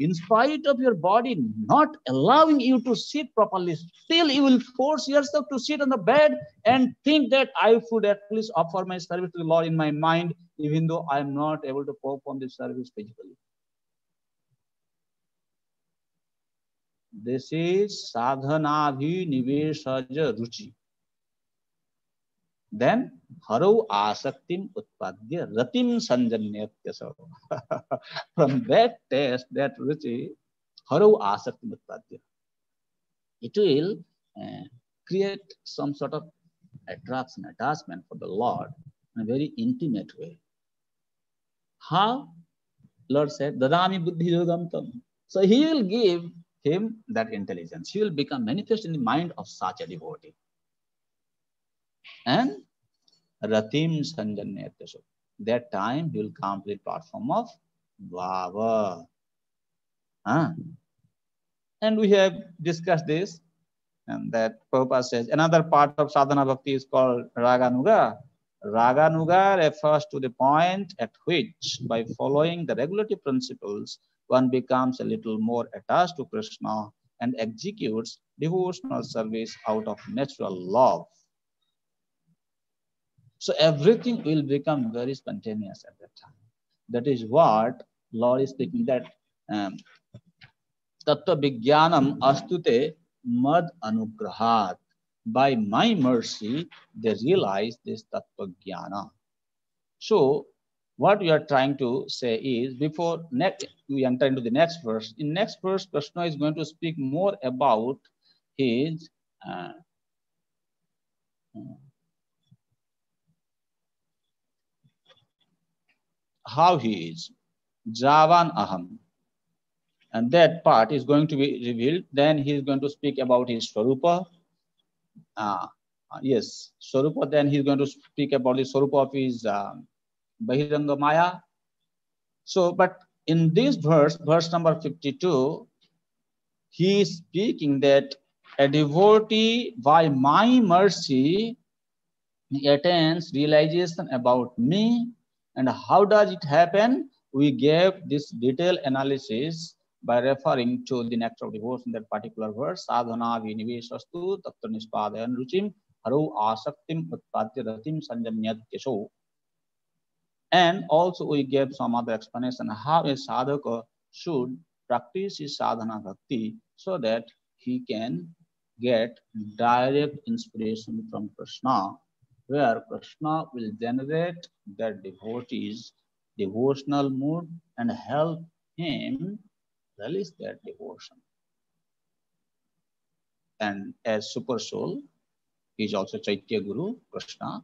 in spite of your body not allowing you to sit properly still you will force yourself to sit on the bed and think that i should at least offer my service to the lord in my mind even though i am not able to perform this service physically This is sadhanabhi niveshaja ruchi. then harau asaktim utpadya ratim sanjanyatya. From that test, that ruchi, harau asaktim utpadya. It will uh, create some sort of attraction, attachment for the Lord in a very intimate way. How? Lord said, Dadami buddhi yogamtam. So he will give him that intelligence. He will become manifest in the mind of such a devotee. And Ratim Sanjanyatyasu. That time he will come to the platform of Bhava. Huh? And we have discussed this, and that Prabhupada says another part of sadhana bhakti is called Raganuga. Raganuga refers to the point at which, by following the regulative principles, one becomes a little more attached to Krishna and executes devotional service out of natural love. So everything will become very spontaneous at that time. That is what Lord is speaking that um, Tattva Vijnanam Astute Mad Anugrahat. By my mercy, they realize this Tattva Jnana. So what we are trying to say is before next we enter into the next verse, in next verse, Krishna is going to speak more about his uh, how he is. Javan Aham. And that part is going to be revealed. Then he is going to speak about his Swarupa. Uh, yes, Swarupa. Then he's going to speak about the Swarupa of his uh, Bahiranga Maya. So, but in this verse, verse number 52, he is speaking that a devotee by my mercy attains realization about me and how does it happen? We gave this detailed analysis by referring to the nectar of devotion, that particular verse, sadhana vinivesastu tatra nispadayan ruchim haru asaktim utpadya ratim sanjanyat kesho. And also we gave some other explanation how a sadhaka should practice his sadhana bhakti so that he can get direct inspiration from Krishna where Krishna will generate the devotee's devotional mood and help him release that devotion. And as Super Soul, he is also Chaitya Guru, Krishna.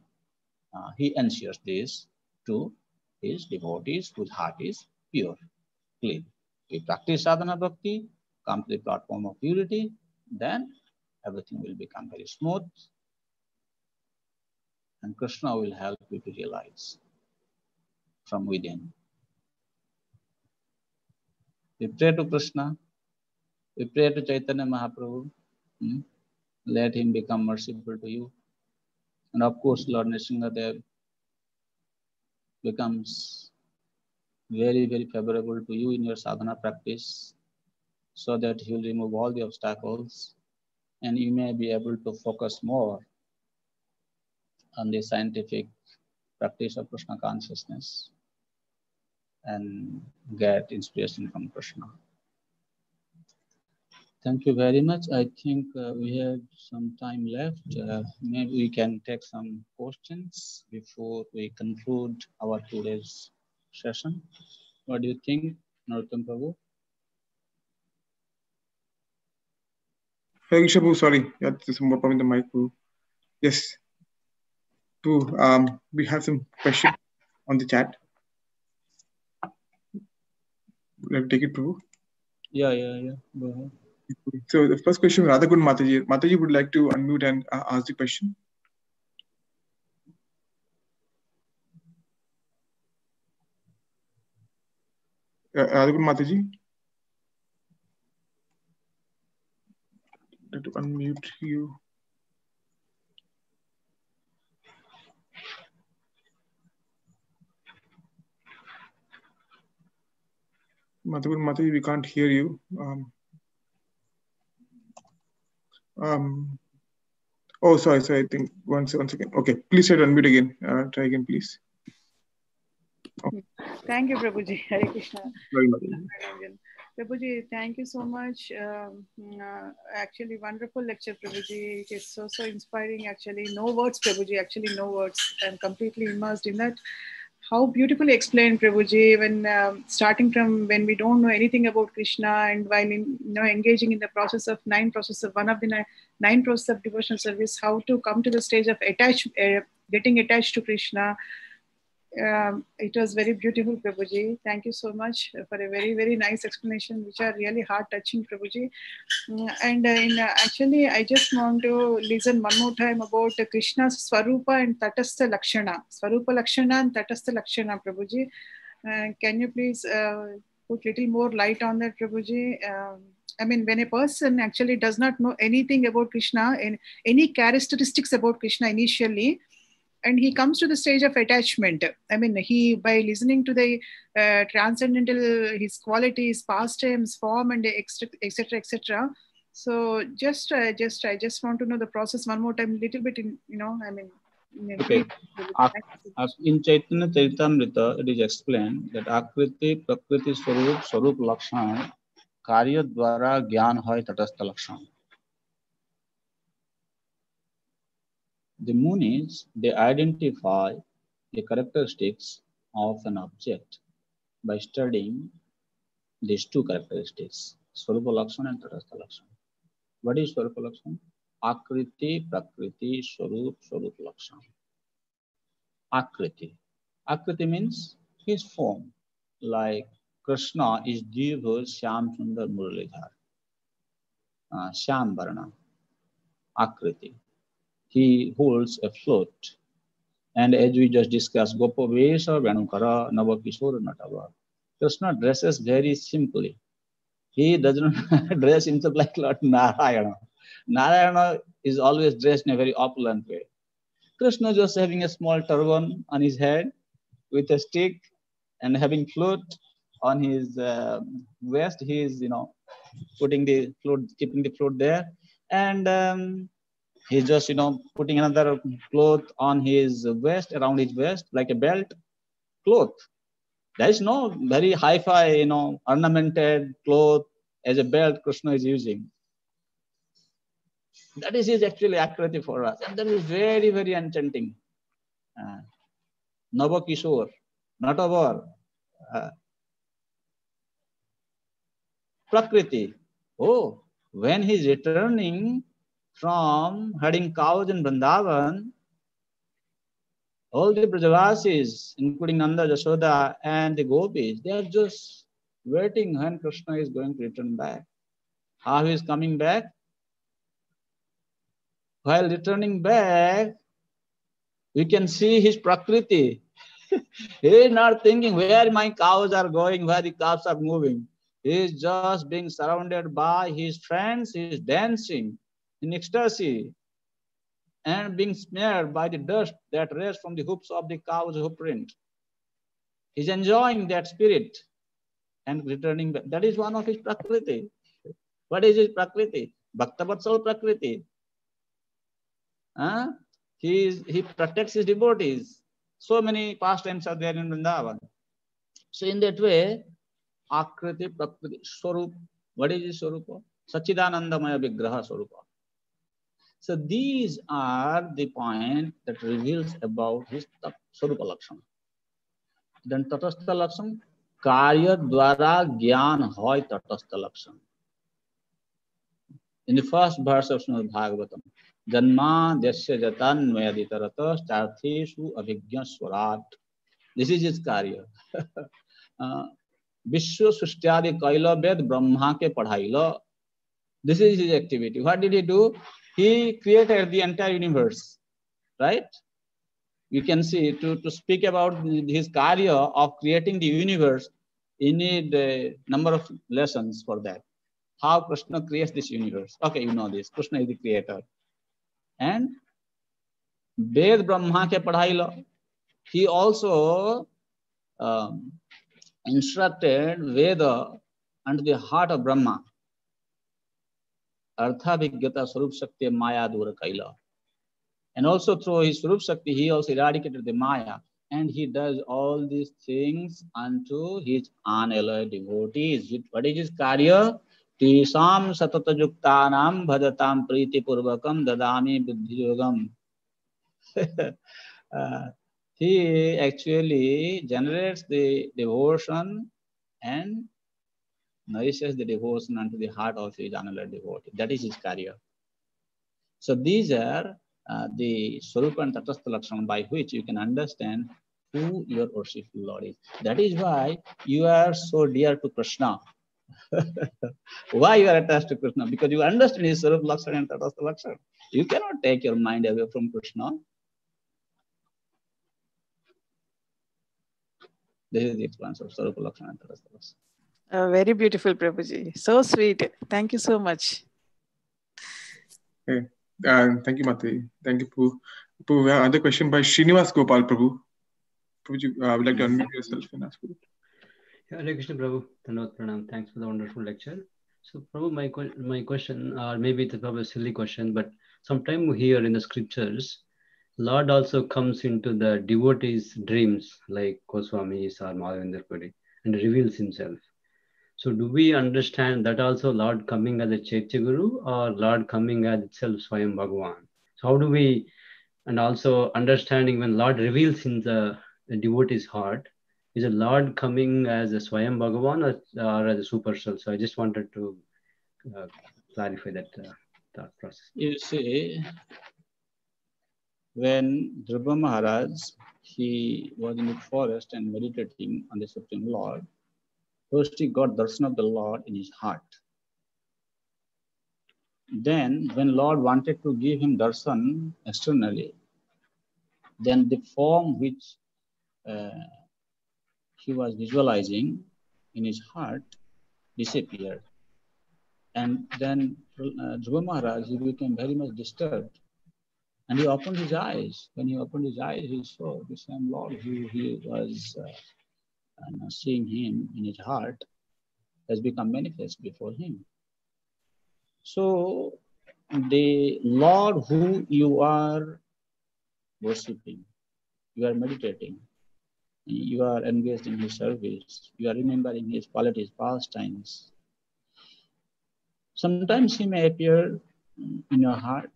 Uh, he ensures this to his devotees whose heart is pure, clean. We practice sadhana bhakti, come to the platform of purity, then everything will become very smooth and Krishna will help you to realize from within. We pray to Krishna. We pray to Chaitanya Mahaprabhu. Hmm? Let him become merciful to you. And of course, Lord Nrsingadev becomes very, very favorable to you in your sadhana practice so that he will remove all the obstacles and you may be able to focus more on the scientific practice of Krishna consciousness and get inspiration from Krishna. Thank you very much. I think uh, we have some time left. Uh, maybe we can take some questions before we conclude our today's session. What do you think, Narottam Prabhu? Hey, Shabu, sorry. Yeah, there's some problem in the mic. Yes um, we have some questions on the chat. Let me take it, Prabhu. Yeah, yeah, yeah. Go ahead. So the first question, Radhakund Mataji. Mataji would like to unmute and uh, ask the question. Uh, Radhakund Mataji. To unmute you. Madhur Mataji, we can't hear you. Um, um, oh, sorry, sorry. I think once, once again. Okay, please try to unmute again. Uh, try again, please. Oh. Thank you, Prabhuji. [LAUGHS] Hare Krishna. Sorry, Prabhuji, thank you so much. Um, uh, actually, wonderful lecture, Prabhuji. It is so, so inspiring, actually. No words, Prabhuji, actually, no words. I'm completely immersed in that. How beautifully explained, Prabhuji, when um, starting from when we don't know anything about Krishna and while in, you know, engaging in the process of nine process of one of the nine, nine process of devotional service, how to come to the stage of attach, uh, getting attached to Krishna, um, it was very beautiful, Prabhuji. Thank you so much for a very, very nice explanation, which are really heart touching, Prabhuji. Mm, and uh, in, uh, actually, I just want to listen one more time about uh, Krishna's Swarupa and Tatastha Lakshana. Swarupa Lakshana and Tatastha Lakshana, Prabhuji. Uh, can you please uh, put little more light on that, Prabhuji? Um, I mean, when a person actually does not know anything about Krishna and any characteristics about Krishna initially, and he comes to the stage of attachment i mean he by listening to the uh, transcendental his qualities pastimes form and etc etc etc so just uh, just i just want to know the process one more time little bit in you know i mean Okay. In Chaitanya Charitamrita, it is explained that Akriti, Prakriti, Swarup, Swarup Lakshana, Karya Dwara, Gyan Hoy, Tatastha Lakshana. The Munis, they identify the characteristics of an object by studying these two characteristics, Swarupa and Tatastha. What is Swarupa? Akriti, Prakriti, Swarup, Swarup. Akriti. Akriti means his form, like Krishna is Diva Shyam Sundar Muralidhar. Uh, Shyam Varna. Akriti he holds a flute. And as we just discussed, Gopavesha Venukara Navakishora Natava. Krishna dresses very simply. He doesn't [LAUGHS] dress himself like Lord Narayana. Narayana is always dressed in a very opulent way. Krishna just having a small turban on his head with a stick and having flute on his uh, vest. He is, you know, putting the flute, keeping the flute there. And um, he's just you know putting another cloth on his waist around his waist like a belt cloth. There is no very high-fi you know ornamented cloth as a belt krishna is using. That is, is actually accurate for us. And that is very very enchanting. Uh, nava kishore natavar uh, prakriti. Oh when he's returning from herding cows in Vrindavan, all the Brajavasis, including Nanda, Jashoda, and the gopis, they are just waiting when Krishna is going to return back. How he is coming back? While returning back, we can see his prakriti. [LAUGHS] he is not thinking where my cows are going, where the cows are moving. He is just being surrounded by his friends, he is dancing in ecstasy and being smeared by the dust that rests from the hooves of the cow's hoof print. He's enjoying that spirit and returning back. That is one of his prakriti. What is his prakriti? Bhaktavatsal prakriti. Huh? He, is, he protects his devotees. So many pastimes are there in Vrindavan. So in that way, Akriti, Prakriti, Swarup. What is his Swarupa? Sachidanandamaya Vigraha Swarupa. So these are the point that reveals about his Swarupa लक्षण then Tatastha लक्षण Karya Dwara Gyan Hoy Tatastha लक्षण in the first verse of Srimad Bhagavatam Janma Desya Jatan Vyaditarata Starthesu Abhigya Swarat. This is his Karya. uh, विश्व सृष्टियादि कैल वेद ब्रह्मा के पढ़ाई this is is activity what did he do he created the entire universe, right? You can see to, to speak about his career of creating the universe, you need a number of lessons for that. How Krishna creates this universe. Okay, you know this. Krishna is the creator. And Ved Brahma ke lo. He also um, instructed Veda under the heart of Brahma. अर्थाभिज्ञता स्वरूप शक्ति माया दूर कैल। And also through he स्वरूप शक्ति माया। And he does all these things unto his unalloyed devotees what is his कार्य? तीसाम सतत युक्तानाम भजताम प्रीति पूर्वकम ददामी बुद्धि योगम he [LAUGHS] actually uh, generates the and nourishes the devotion unto the heart of his unalloyed devotee. That is his karya. So these are uh, the Swarupa and Tatastha Lakshana by which you can understand who your worshipful Lord is. That is why you are so dear to Krishna. [LAUGHS] why you are attached to Krishna? Because you understand his Swarupa Lakshana and Tatastha Lakshana. You cannot take your mind away from Krishna. This is the explanation of Swarupa Lakshana and Tatastha. Uh, very beautiful, Prabhuji. So sweet. Thank you so much. Okay. Uh, thank you, Mati. Thank you, Prabhu. Prabhu, we have another question by Srinivas Gopal, Prabhu. Prabhu, you uh, would like to unmute yourself and ask Prabhu. Yeah, Hare Krishna, Prabhu. Dhanavad Pranam. Thanks for the wonderful lecture. So, Prabhu, my, my question, or maybe it's probably a silly question, but sometime here in the scriptures, Lord also comes into the devotees' dreams, like Goswamis or Madhavendra Puri, and reveals himself. So do we understand that also Lord coming as a Chaitya Guru or Lord coming as itself Swayam Bhagavan? So how do we, and also understanding when Lord reveals in the, the devotee's heart, is a Lord coming as a Swayam Bhagavan or, or as a super soul? So I just wanted to uh, clarify that uh, thought process. You see, when Dhruva Maharaj, he was in the forest and meditating on the Supreme Lord, First, he got darshan of the Lord in his heart. Then, when Lord wanted to give him darshan externally, then the form which uh, he was visualizing in his heart disappeared. And then uh, Dhruva Maharaj, he became very much disturbed. And he opened his eyes. When he opened his eyes, he saw the same Lord who he was uh, and uh, seeing him in his heart has become manifest before him. So the Lord who you are worshipping, you are meditating, you are engaged in his service, you are remembering his qualities, pastimes. Sometimes he may appear in your heart,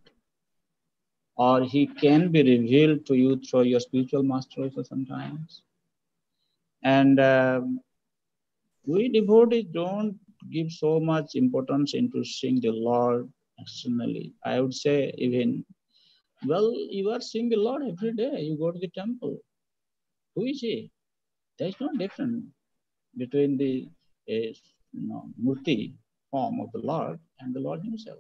or he can be revealed to you through your spiritual master also sometimes. And um, we devotees don't give so much importance into seeing the Lord externally. I would say even, well, you are seeing the Lord every day. You go to the temple. Who is he? There is no difference between the uh, you know, murti form of the Lord and the Lord himself.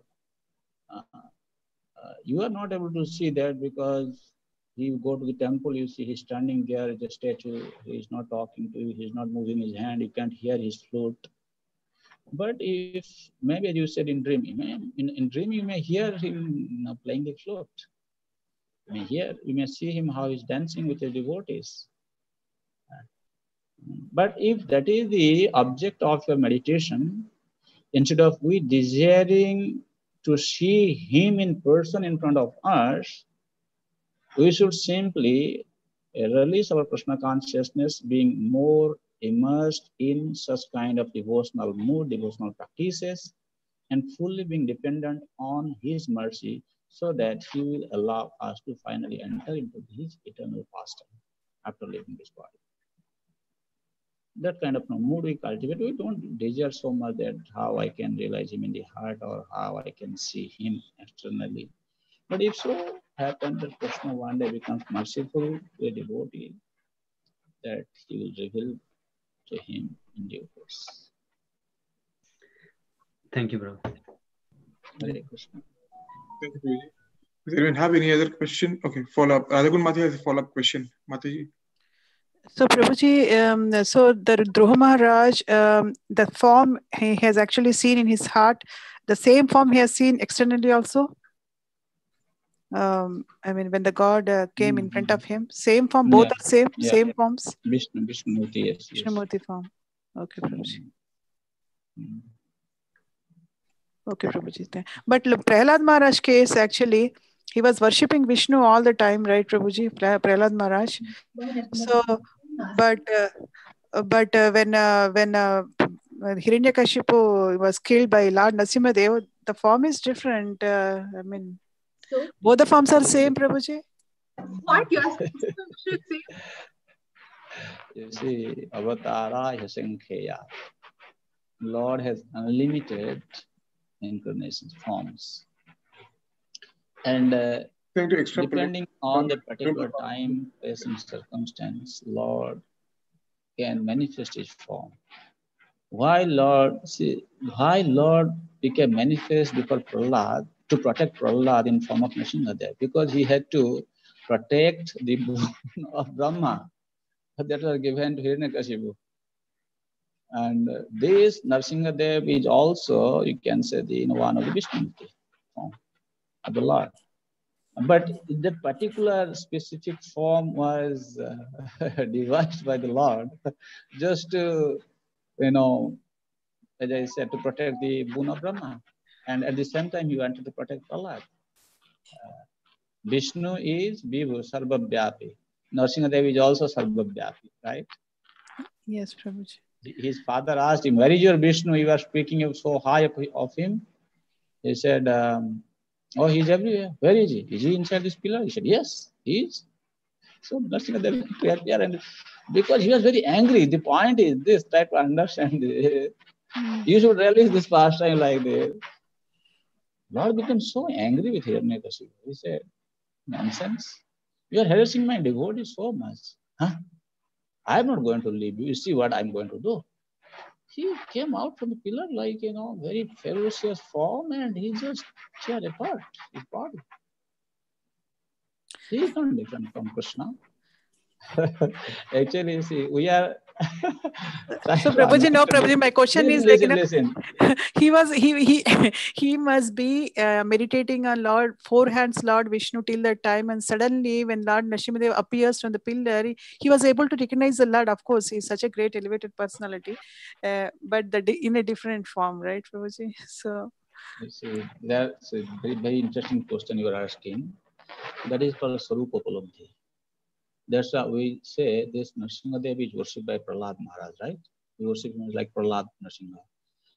Uh, uh, you are not able to see that because you go to the temple, you see he's standing there a statue. He's not talking to you. He's not moving his hand. You can't hear his flute. But if maybe as you said in dream, in, in dream you may hear him playing the flute. You may hear, you may see him how he's dancing with the devotees. But if that is the object of your meditation, instead of we desiring to see him in person in front of us, we should simply uh, release our Krishna consciousness, being more immersed in such kind of devotional mood, devotional practices, and fully being dependent on His mercy so that He will allow us to finally enter into His eternal pastime after leaving this body. That kind of mood we cultivate. We don't desire so much that how I can realize Him in the heart or how I can see Him externally. But if so, happens that Krishna one day becomes merciful to a devotee, that he will reveal to him in due course. Thank you, bro. Hare Krishna. Thank you, Prabhuji. Does anyone have any other question? Okay, follow up. Radhakund Mati has a follow up question. Mataji. So Prabhuji, um, so the Dhruva Maharaj, um, the form he has actually seen in his heart, the same form he has seen externally also? Um, I mean, when the God uh, came mm-hmm. in front of him, same form, both yeah. are same, yeah. same forms. Vishnu, Vishnumurti, yes. Vishnumurti yes. form. Okay, Prabhuji. Mm-hmm. Okay, Prabhuji. But look, Prahlad Maharaj case actually, he was worshipping Vishnu all the time, right, Prabhuji, Prahlad Maharaj. So, but uh, but uh, when uh, when uh, Hiranyakashipu was killed by Lord Narasimhadev, the form is different. Uh, I mean, so, both the forms are same, Prabhuji. What you are You see, Avatara Yasankheya. Lord has unlimited incarnations, forms. And uh, depending on the particular time, place, and circumstance, Lord can manifest his form. Why Lord, see, why Lord became manifest before Prahlad to protect Prahlad in form of Nrsimhadev? Because he had to protect the [LAUGHS] of Brahma that was given to Hiranyakashipu. And this Nrsimhadev is also, you can say, the you know, one of the Vishnu form of the Lord. But the particular specific form was uh, [LAUGHS] devised by the Lord just to, you know, as I said, to protect the boon of Brahma. And at the same time, he wanted to protect Prahlad. Uh, Vishnu is Vibhu, Sarvabhyapi. Nrsimhadev is also Sarvabhyapi, right? Yes, Prabhuji. His father asked him, Where is your Vishnu? You are speaking so high of him. He said, um, Oh, he's everywhere. Where is he? Is he inside this pillar? He said, Yes, he is. So Nrsimhadev appeared [LAUGHS] there and because he was very angry. The point is this, try to understand this. Hmm. You should realize this pastime like this. Lord became so angry with Hiranyakashipu. He said, Nonsense. You are harassing my devotee so much. Huh? I'm not going to leave you. You see what I'm going to do. He came out from the pillar like, you know, very ferocious form and he just tear apart his body. He is not different from Krishna. [LAUGHS] Actually, see, we are [LAUGHS] so Prabhuji, no Prabhuji, my question listen, is like listen, listen. [LAUGHS] he was he he he must be uh, meditating on Lord four hands Lord Vishnu till that time, and suddenly when Lord Nrsimhadev appears from the pillar, he, he, was able to recognize the Lord. Of course, he's such a great elevated personality, uh, but the in a different form, right, Prabhuji? So. See, that's a very, very interesting question you are asking. That is called Swarupa Upalabdhi. That's why we say this Nrsimhadev is worshipped by Prahlad Maharaj, right? We worship him like Prahlad Nrsimha.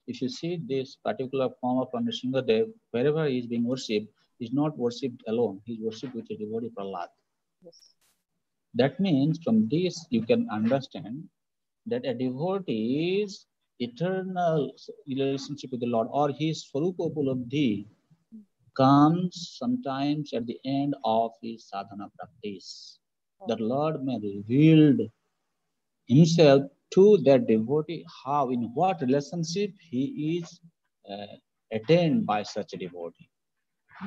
If you see this particular form of Nrsimhadev, wherever he is being worshipped, is not worshipped alone. He is worshipped with a devotee Prahlad. Yes. That means from this you can understand that a devotee's eternal relationship with the Lord or his Swarupa Upalabdhi comes sometimes at the end of his sadhana practice the Lord may revealed himself to that devotee, how, in what relationship he is uh, attained by such a devotee.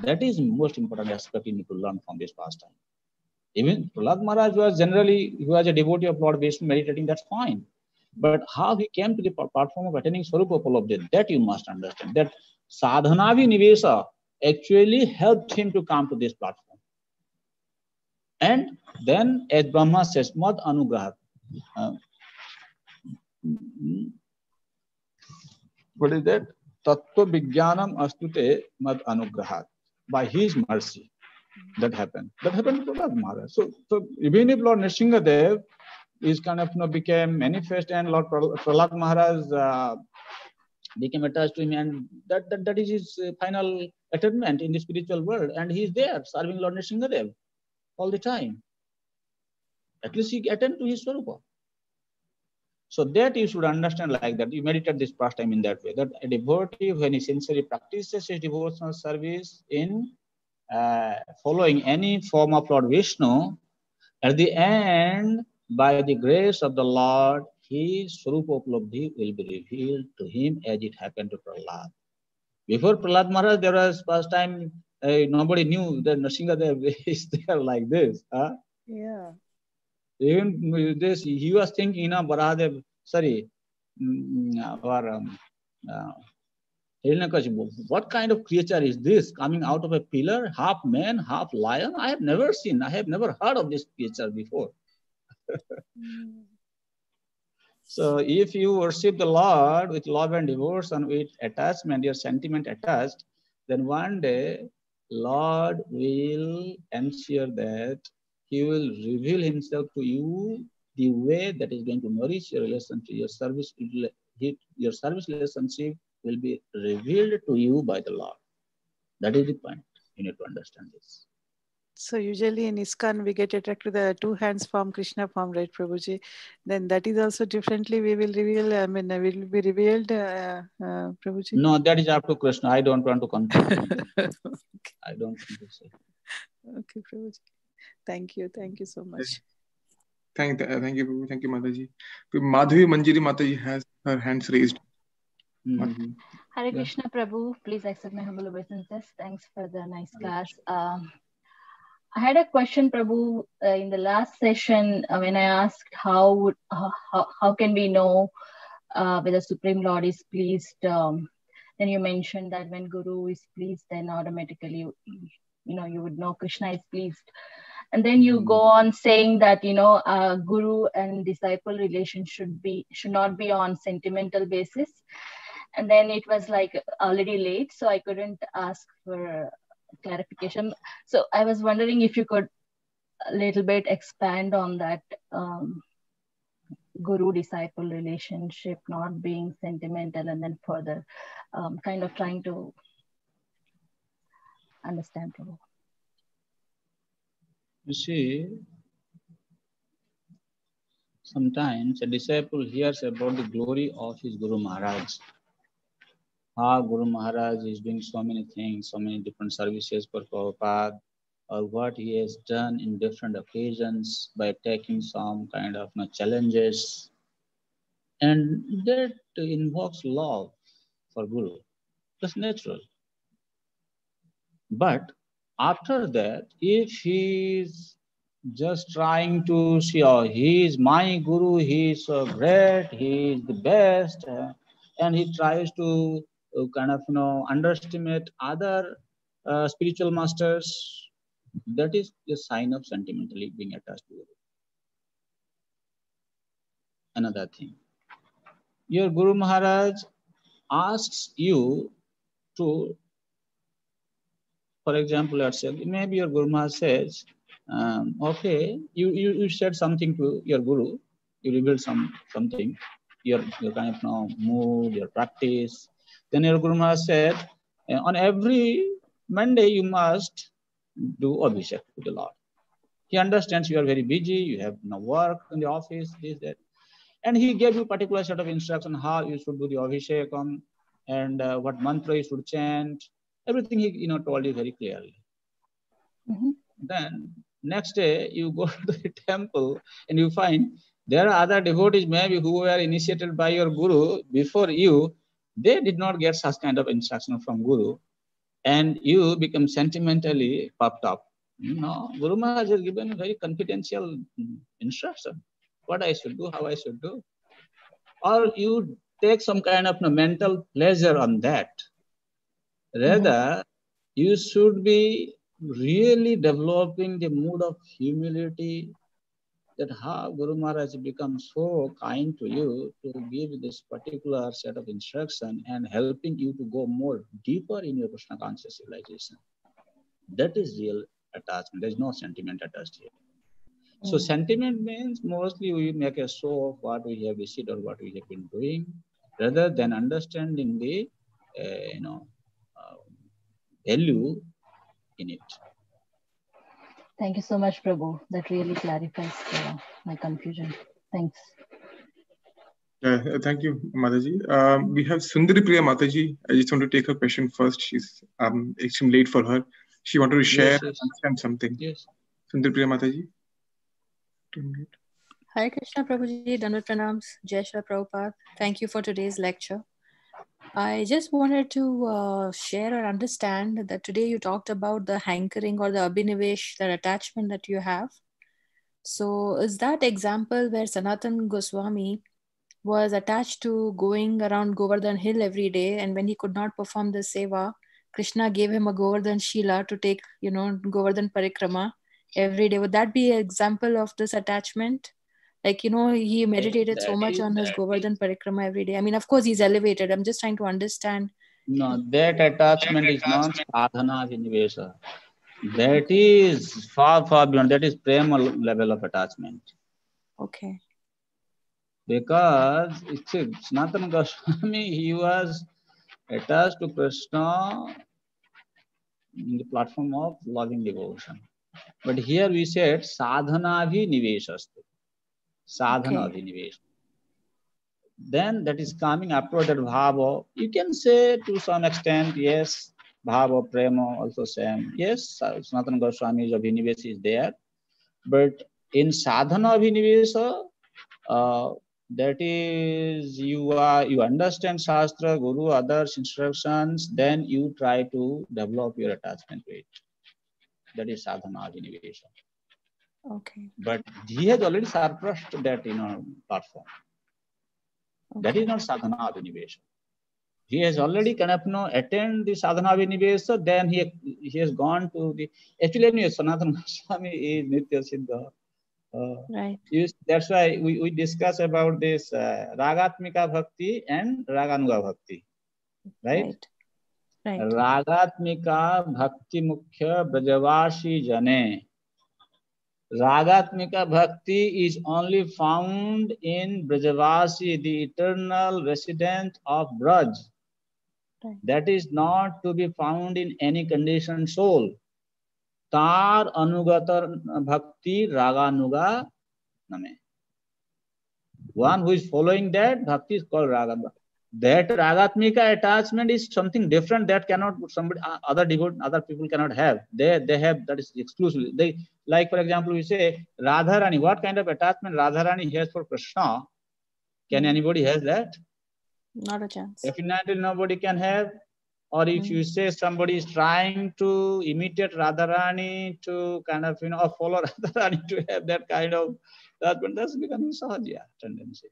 That is most important aspect you need to learn from this pastime. Even Prahlad Maharaj was generally, he was a devotee of Lord Vishnu meditating, that's fine. But how he came to the platform of attaining Swarupa Upalabdhi, that you must understand. That sadhanavi nivesa actually helped him to come to this platform. And then as Brahma Mad Anugraha. Uh, what is that? Tattva Vijnanam Astu Te Mad Anugrahat. By his mercy. That happened. That happened to Prahlad Maharaj. So, so even if Lord Nrsimhadev is kind of you know, became manifest and Lord Prahlad Maharaj uh, became attached to him and that, that, that is his final attainment in the spiritual world and he is there serving Lord Nrsimhadev all the time. At least he attend to his swarupa. So that you should understand like that. You meditate this pastime in that way. That a devotee, when he sincerely practices his devotional service in uh, following any form of Lord Vishnu, at the end, by the grace of the Lord, his Swarupa Upalabdhi will be revealed to him as it happened to Prahlad. Before Prahlad Maharaj, there was first nobody knew that Nrsimhadev [LAUGHS] is there like this. Huh? Yeah. Even this, he was thinking, you know, Baradev, sorry, mm, or um, uh, what kind of creature is this coming out of a pillar, half man, half lion? I have never seen, I have never heard of this creature before. mm. So if you worship the Lord with love and devotion, with attachment, your sentiment attached, then one day Lord will ensure that He will reveal Himself to you the way that is going to nourish your relationship, your service, your service relationship will be revealed to you by the Lord. That is the point. You need to understand this. So usually in ISKCON we get attracted to the two hands form, Krishna form, right, Prabhuji? Then that is also differently we will reveal, I mean, will be revealed, uh, uh, Prabhuji? No, that is up to Krishna. I don't want to conclude. okay. I don't want to say. [LAUGHS] Okay, Prabhuji. Thank you. Thank you so much. Thank, thank you, thank you, Mataji. Madhavi Manjiri Mataji has her hands raised. Mm-hmm. Hare Krishna Prabhu, please accept my humble obeisances. Thanks for the nice class. Um, I had a question, Prabhu, uh, in the last session uh, when I asked how would, uh, how, how can we know uh, whether Supreme Lord is pleased. Um, then you mentioned that when Guru is pleased, then automatically you, you know you would know Krishna is pleased. And then you mm. go on saying that you know uh, Guru and disciple relation should be should not be on sentimental basis. And then it was like already late, so I couldn't ask for clarification. So I was wondering if you could a little bit expand on that um, guru disciple relationship not being sentimental and then further um, kind of trying to understand. You see, sometimes a disciple hears about the glory of his Guru Maharaj how Guru Maharaj is doing so many things, so many different services for Prabhupada, or what he has done in different occasions by taking some kind of you know, challenges. And that invokes love for Guru. That's natural. But after that, if he is just trying to see, oh, he is my Guru, he is so great, he is the best, and he tries to kind of you know underestimate other uh, spiritual masters. That is a sign of sentimentally being attached to guru. Another thing. Your guru maharaj asks you to for example let's say maybe your guru maharaj says um, okay you, you you said something to your guru. You revealed some something. Your your kind of you know, mood your practice then your Guru Maharaj said, on every Monday you must do Abhishek to the Lord. He understands you are very busy, you have no work in the office, this, that. And he gave you particular set of instruction how you should do the Abhishekam and uh, what mantra you should chant. Everything he you know told you very clearly. Mm-hmm. Then next day you go [LAUGHS] to the temple and you find there are other devotees maybe who were initiated by your guru before you they did not get such kind of instruction from Guru, and you become sentimentally puffed up. You know, Guru Maharaj has given very confidential instruction, what I should do, how I should do. Or you take some kind of mental pleasure on that. Rather, you should be really developing the mood of humility, that how Guru Maharaj becomes so kind to you to give this particular set of instruction and helping you to go more deeper in your Krishna conscious civilization. That is real attachment. There's no sentiment attached here. Mm. So sentiment means mostly we make a show of what we have received or what we have been doing, rather than understanding the uh, you know uh, value in it. Thank you so much, Prabhu. That really clarifies uh, my confusion. Thanks. Uh, thank you, Mataji. Um, we have Sundari Priya Mataji. I just want to take her question first. She's um, extremely late for her. She wanted to share yes, yes. something. Yes. Sundari Priya Mataji. Hi Krishna Prabhuji, Dandavat Pranams, Jai Shri Prabhupada. Thank you for today's lecture. I just wanted to uh, share or understand that today you talked about the hankering or the abhinivesh, that attachment that you have. So, is that example where Sanatan Goswami was attached to going around Govardhan Hill every day, and when he could not perform the seva, Krishna gave him a Govardhan Shila to take, you know, Govardhan Parikrama every day. Would that be an example of this attachment? Like you know he meditated so much on his govardhan parikrama every day i mean of course he's elevated i'm just trying to understand No, that attachment is not sadhana vinivesa. That is far, far beyond. That is prema level of attachment. Okay. Because it's Sanatana Goswami, [LAUGHS] he was attached to Krishna in the platform of loving devotion. But here we said sadhana bhi niveshastu. Sadhana okay. bhi. Then that is coming after that bhava. You can say to some extent, yes, bhava, prema also same. Yes, Sanatana Goswami's abhinivesh is there. But in sadhana abhinivesa, uh, that is you are you understand shastra guru others instructions then you try to develop your attachment to it that is sadhana abhinivesha okay but he has already surpassed that you know platform okay. that is not sadhana abhinivesha he has already kind of you know attained the sadhana abhinivesha then he he has gone to the actually anyway sanatana goswami is nitya siddha uh, right. that's why we, we discuss about this uh, Ragatmika Bhakti and Raganuga Bhakti. Right? Right. right. Ragatmika Bhakti Mukhya Brajavashi Jane. Ragatmika bhakti is only found in Brajavasi the eternal resident of Braj that is not to be found in any condition soul तार अनुगत भक्ति रागानुगा नमे one who is following that bhakti is called raganuga That ragatmika attachment is something different that cannot somebody uh, other devote other people cannot have. They they have that is exclusively. They like for example we say Radharani. What kind of attachment Radharani has for Krishna? Can hmm. anybody has that? Not a chance. Definitely nobody can have or if hmm. you say somebody is trying to imitate Radharani to kind of, you know, follow [LAUGHS] Radharani to have that kind of husband, that's becoming sahaja tendency.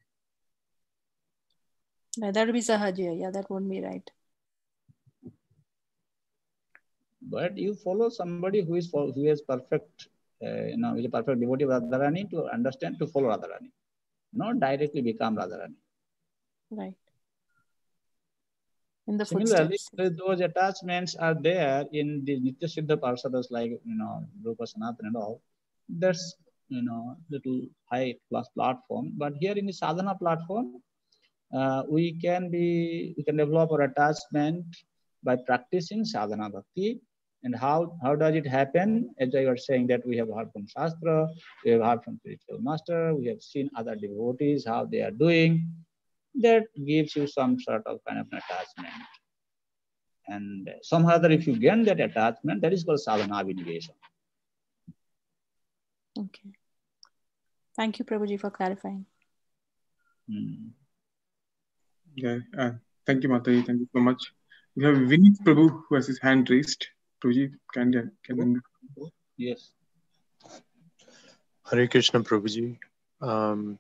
Yeah, that would be sahaja. Yeah, that won't be right. But you follow somebody who is who is perfect, uh, you know, is a perfect devotee of Radharani to understand to follow Radharani, not directly become Radharani. Right in the Similarly, footsteps. those attachments are there in the Nitya Siddha Parshadas like, you know, Rupa Sanatan and all. That's, you know, little high class platform. But here in the sadhana platform, uh, we can be, we can develop our attachment by practicing sadhana bhakti. And how, how does it happen? As I was saying that we have heard from Shastra, we have heard from spiritual master, we have seen other devotees, how they are doing that gives you some sort of kind of an attachment. And somehow other, if you gain that attachment, that is called sadhana vinivesha. Okay. Thank you, Prabhuji, for clarifying. Hmm. Yeah, uh, thank you, Mataji. Thank you so much. We have Vinit Prabhu who has his hand raised. Prabhuji, can, you can you? Yes. Hare Krishna, Prabhuji. Um,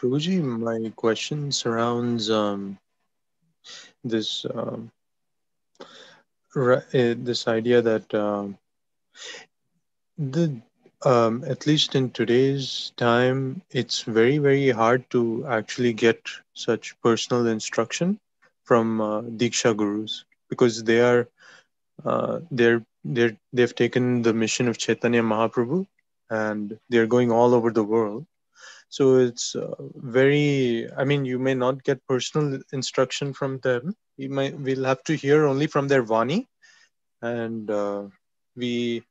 Prabhuji, my question surrounds um, this um, eh, this idea that um, the um, at least in today's time, it's very very hard to actually get such personal instruction from uh, diksha gurus because they are uh, they're they're they've taken the mission of Chaitanya Mahaprabhu and they're going all over the world. So it's uh, very i mean you may not get personal instruction from them. We might we'll have to hear only from their vani and uh, we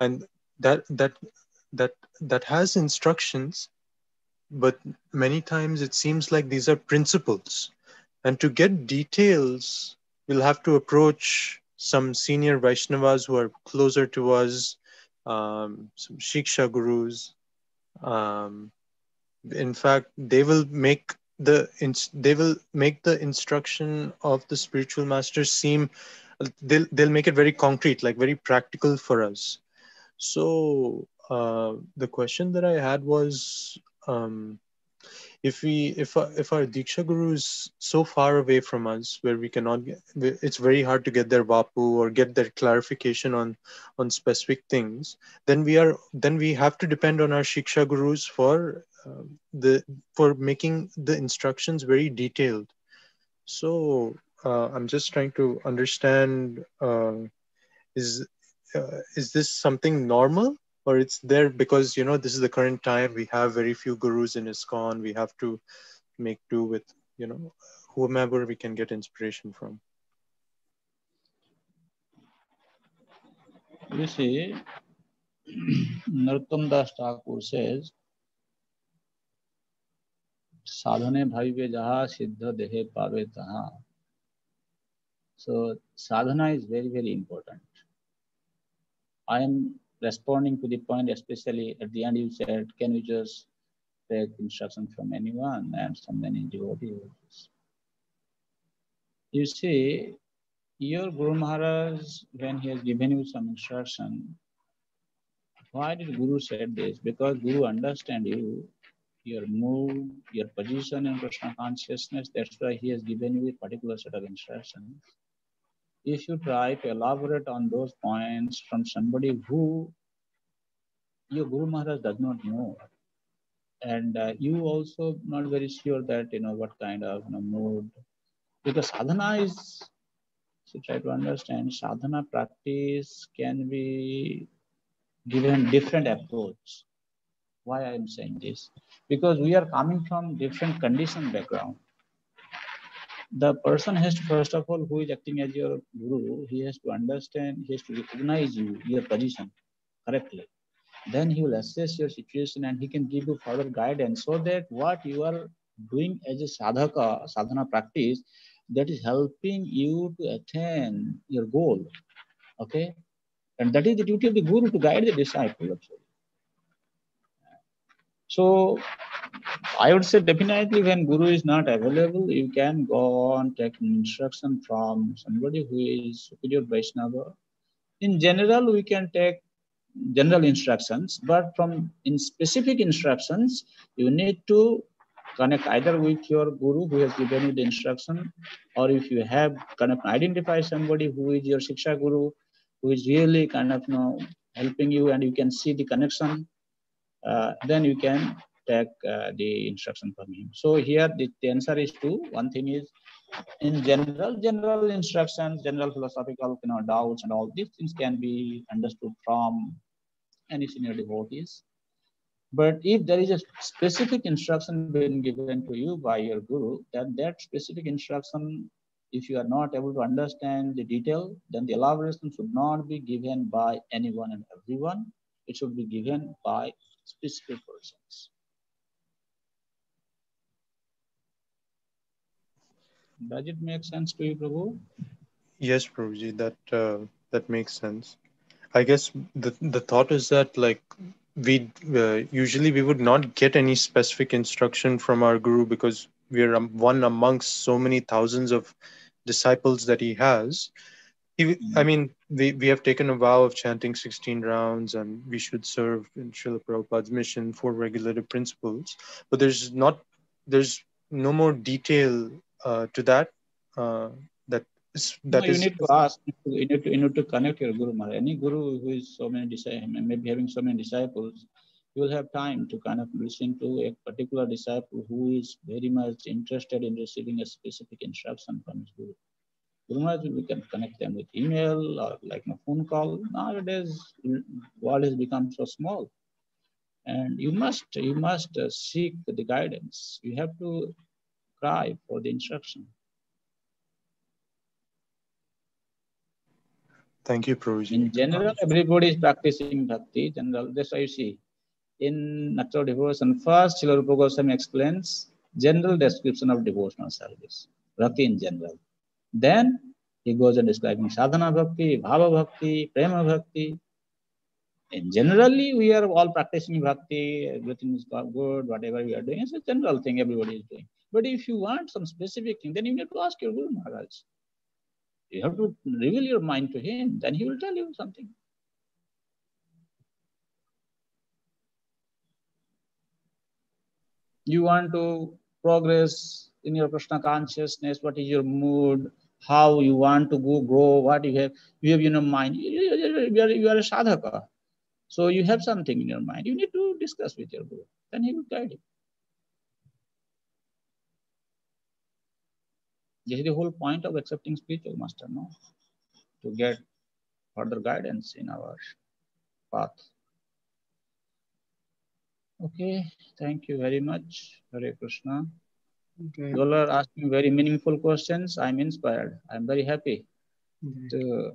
and that that that that has instructions but many times it seems like these are principles. And to get details we'll have to approach some senior vaishnavas who are closer to us um, some shiksha gurus. Um, in fact they will make the they will make the instruction of the spiritual masters seem they'll they'll make it very concrete like very practical for us so uh, the question that i had was um, if we if if our diksha guru is so far away from us where we cannot get it's very hard to get their vapu or get their clarification on on specific things then we are then we have to depend on our shiksha gurus for uh, the for making the instructions very detailed. So uh, I'm just trying to understand uh, is uh, is this something normal? Or it's there because you know this is the current time we have very few gurus in ISKCON we have to make do with you know whomever we can get inspiration from. You see [CLEARS THROAT] narottam das thakur says साधने भाई jaha सिद्ध देहे पावे तहा so sadhana is very very important i am responding to the point especially at the end you said can you just take instruction from anyone and so many devotees you see your guru maharaj when he has given you some instruction why did guru said this because guru understand you your mood, your position in Krishna consciousness. That's why he has given you a particular set of instructions. If you try to elaborate on those points from somebody who your Guru Maharaj does not know, and uh, you also not very sure that you know what kind of you know, mood, because sadhana is. So try to understand sadhana practice can be given different approach why I am saying this? Because we are coming from different condition background. The person has to, first of all, who is acting as your guru, he has to understand, he has to recognize you, your position correctly. Then he will assess your situation and he can give you further guidance so that what you are doing as a sadhaka, sadhana practice, that is helping you to attain your goal. Okay? And that is the duty of the guru to guide the disciple. Actually. So I would say definitely when Guru is not available, you can go on take instruction from somebody who is superior Vaishnava. In general, we can take general instructions, but from in specific instructions, you need to connect either with your guru who has given you the instruction, or if you have kind of identify somebody who is your Shiksha guru, who is really kind of you know helping you and you can see the connection then you can take uh, the instruction from him. So here the, answer is two. One thing is in general, general instructions, general philosophical you know, doubts and all these things can be understood from any senior devotees. But if there is a specific instruction being given to you by your guru, then that specific instruction, if you are not able to understand the detail, then the elaboration should not be given by anyone and everyone. It should be given by specific persons. Does it make sense to you, Prabhu? Yes, Prabhuji, that uh, that makes sense. I guess the the thought is that like we uh, usually we would not get any specific instruction from our guru because we are one amongst so many thousands of disciples that he has I mean, we, we have taken a vow of chanting 16 rounds and we should serve in Srila Prabhupada's mission for regulative principles. But there's not, there's no more detail uh, to that. Uh, that is, that no, you need to ask, you need to, you need to connect your Guru Maharaj. Any Guru who is so many disciples, maybe having so many disciples, you will have time to kind of listen to a particular disciple who is very much interested in receiving a specific instruction from his Guru. Otherwise, we can connect them with email or like a phone call. Nowadays, world has become so small, and you must you must uh, seek the guidance. You have to cry for the instruction. Thank you, Prabhuji. In general, everybody is practicing bhakti. General, that's why you see in Nectar of Devotion. First, Srila Rupa Goswami explains general description of devotional service, bhakti in general. Then he goes on describing sadhana bhakti, bhava bhakti, prema bhakti. And generally, we are all practicing bhakti, everything is good, whatever we are doing. It's a general thing everybody is doing. But if you want some specific thing, then you need to ask your Guru Maharaj. You have to reveal your mind to him, then he will tell you something. You want to progress in your Krishna consciousness, what is your mood, how you want to go grow, what you have, you have in your mind. You are, you are a sadhaka. So you have something in your mind. You need to discuss with your guru. Then he will guide you. This is the whole point of accepting spiritual master, no? To get further guidance in our path. Okay, thank you very much, Hare Krishna. Okay. You all are asking very meaningful questions. I'm inspired. I'm very happy okay. to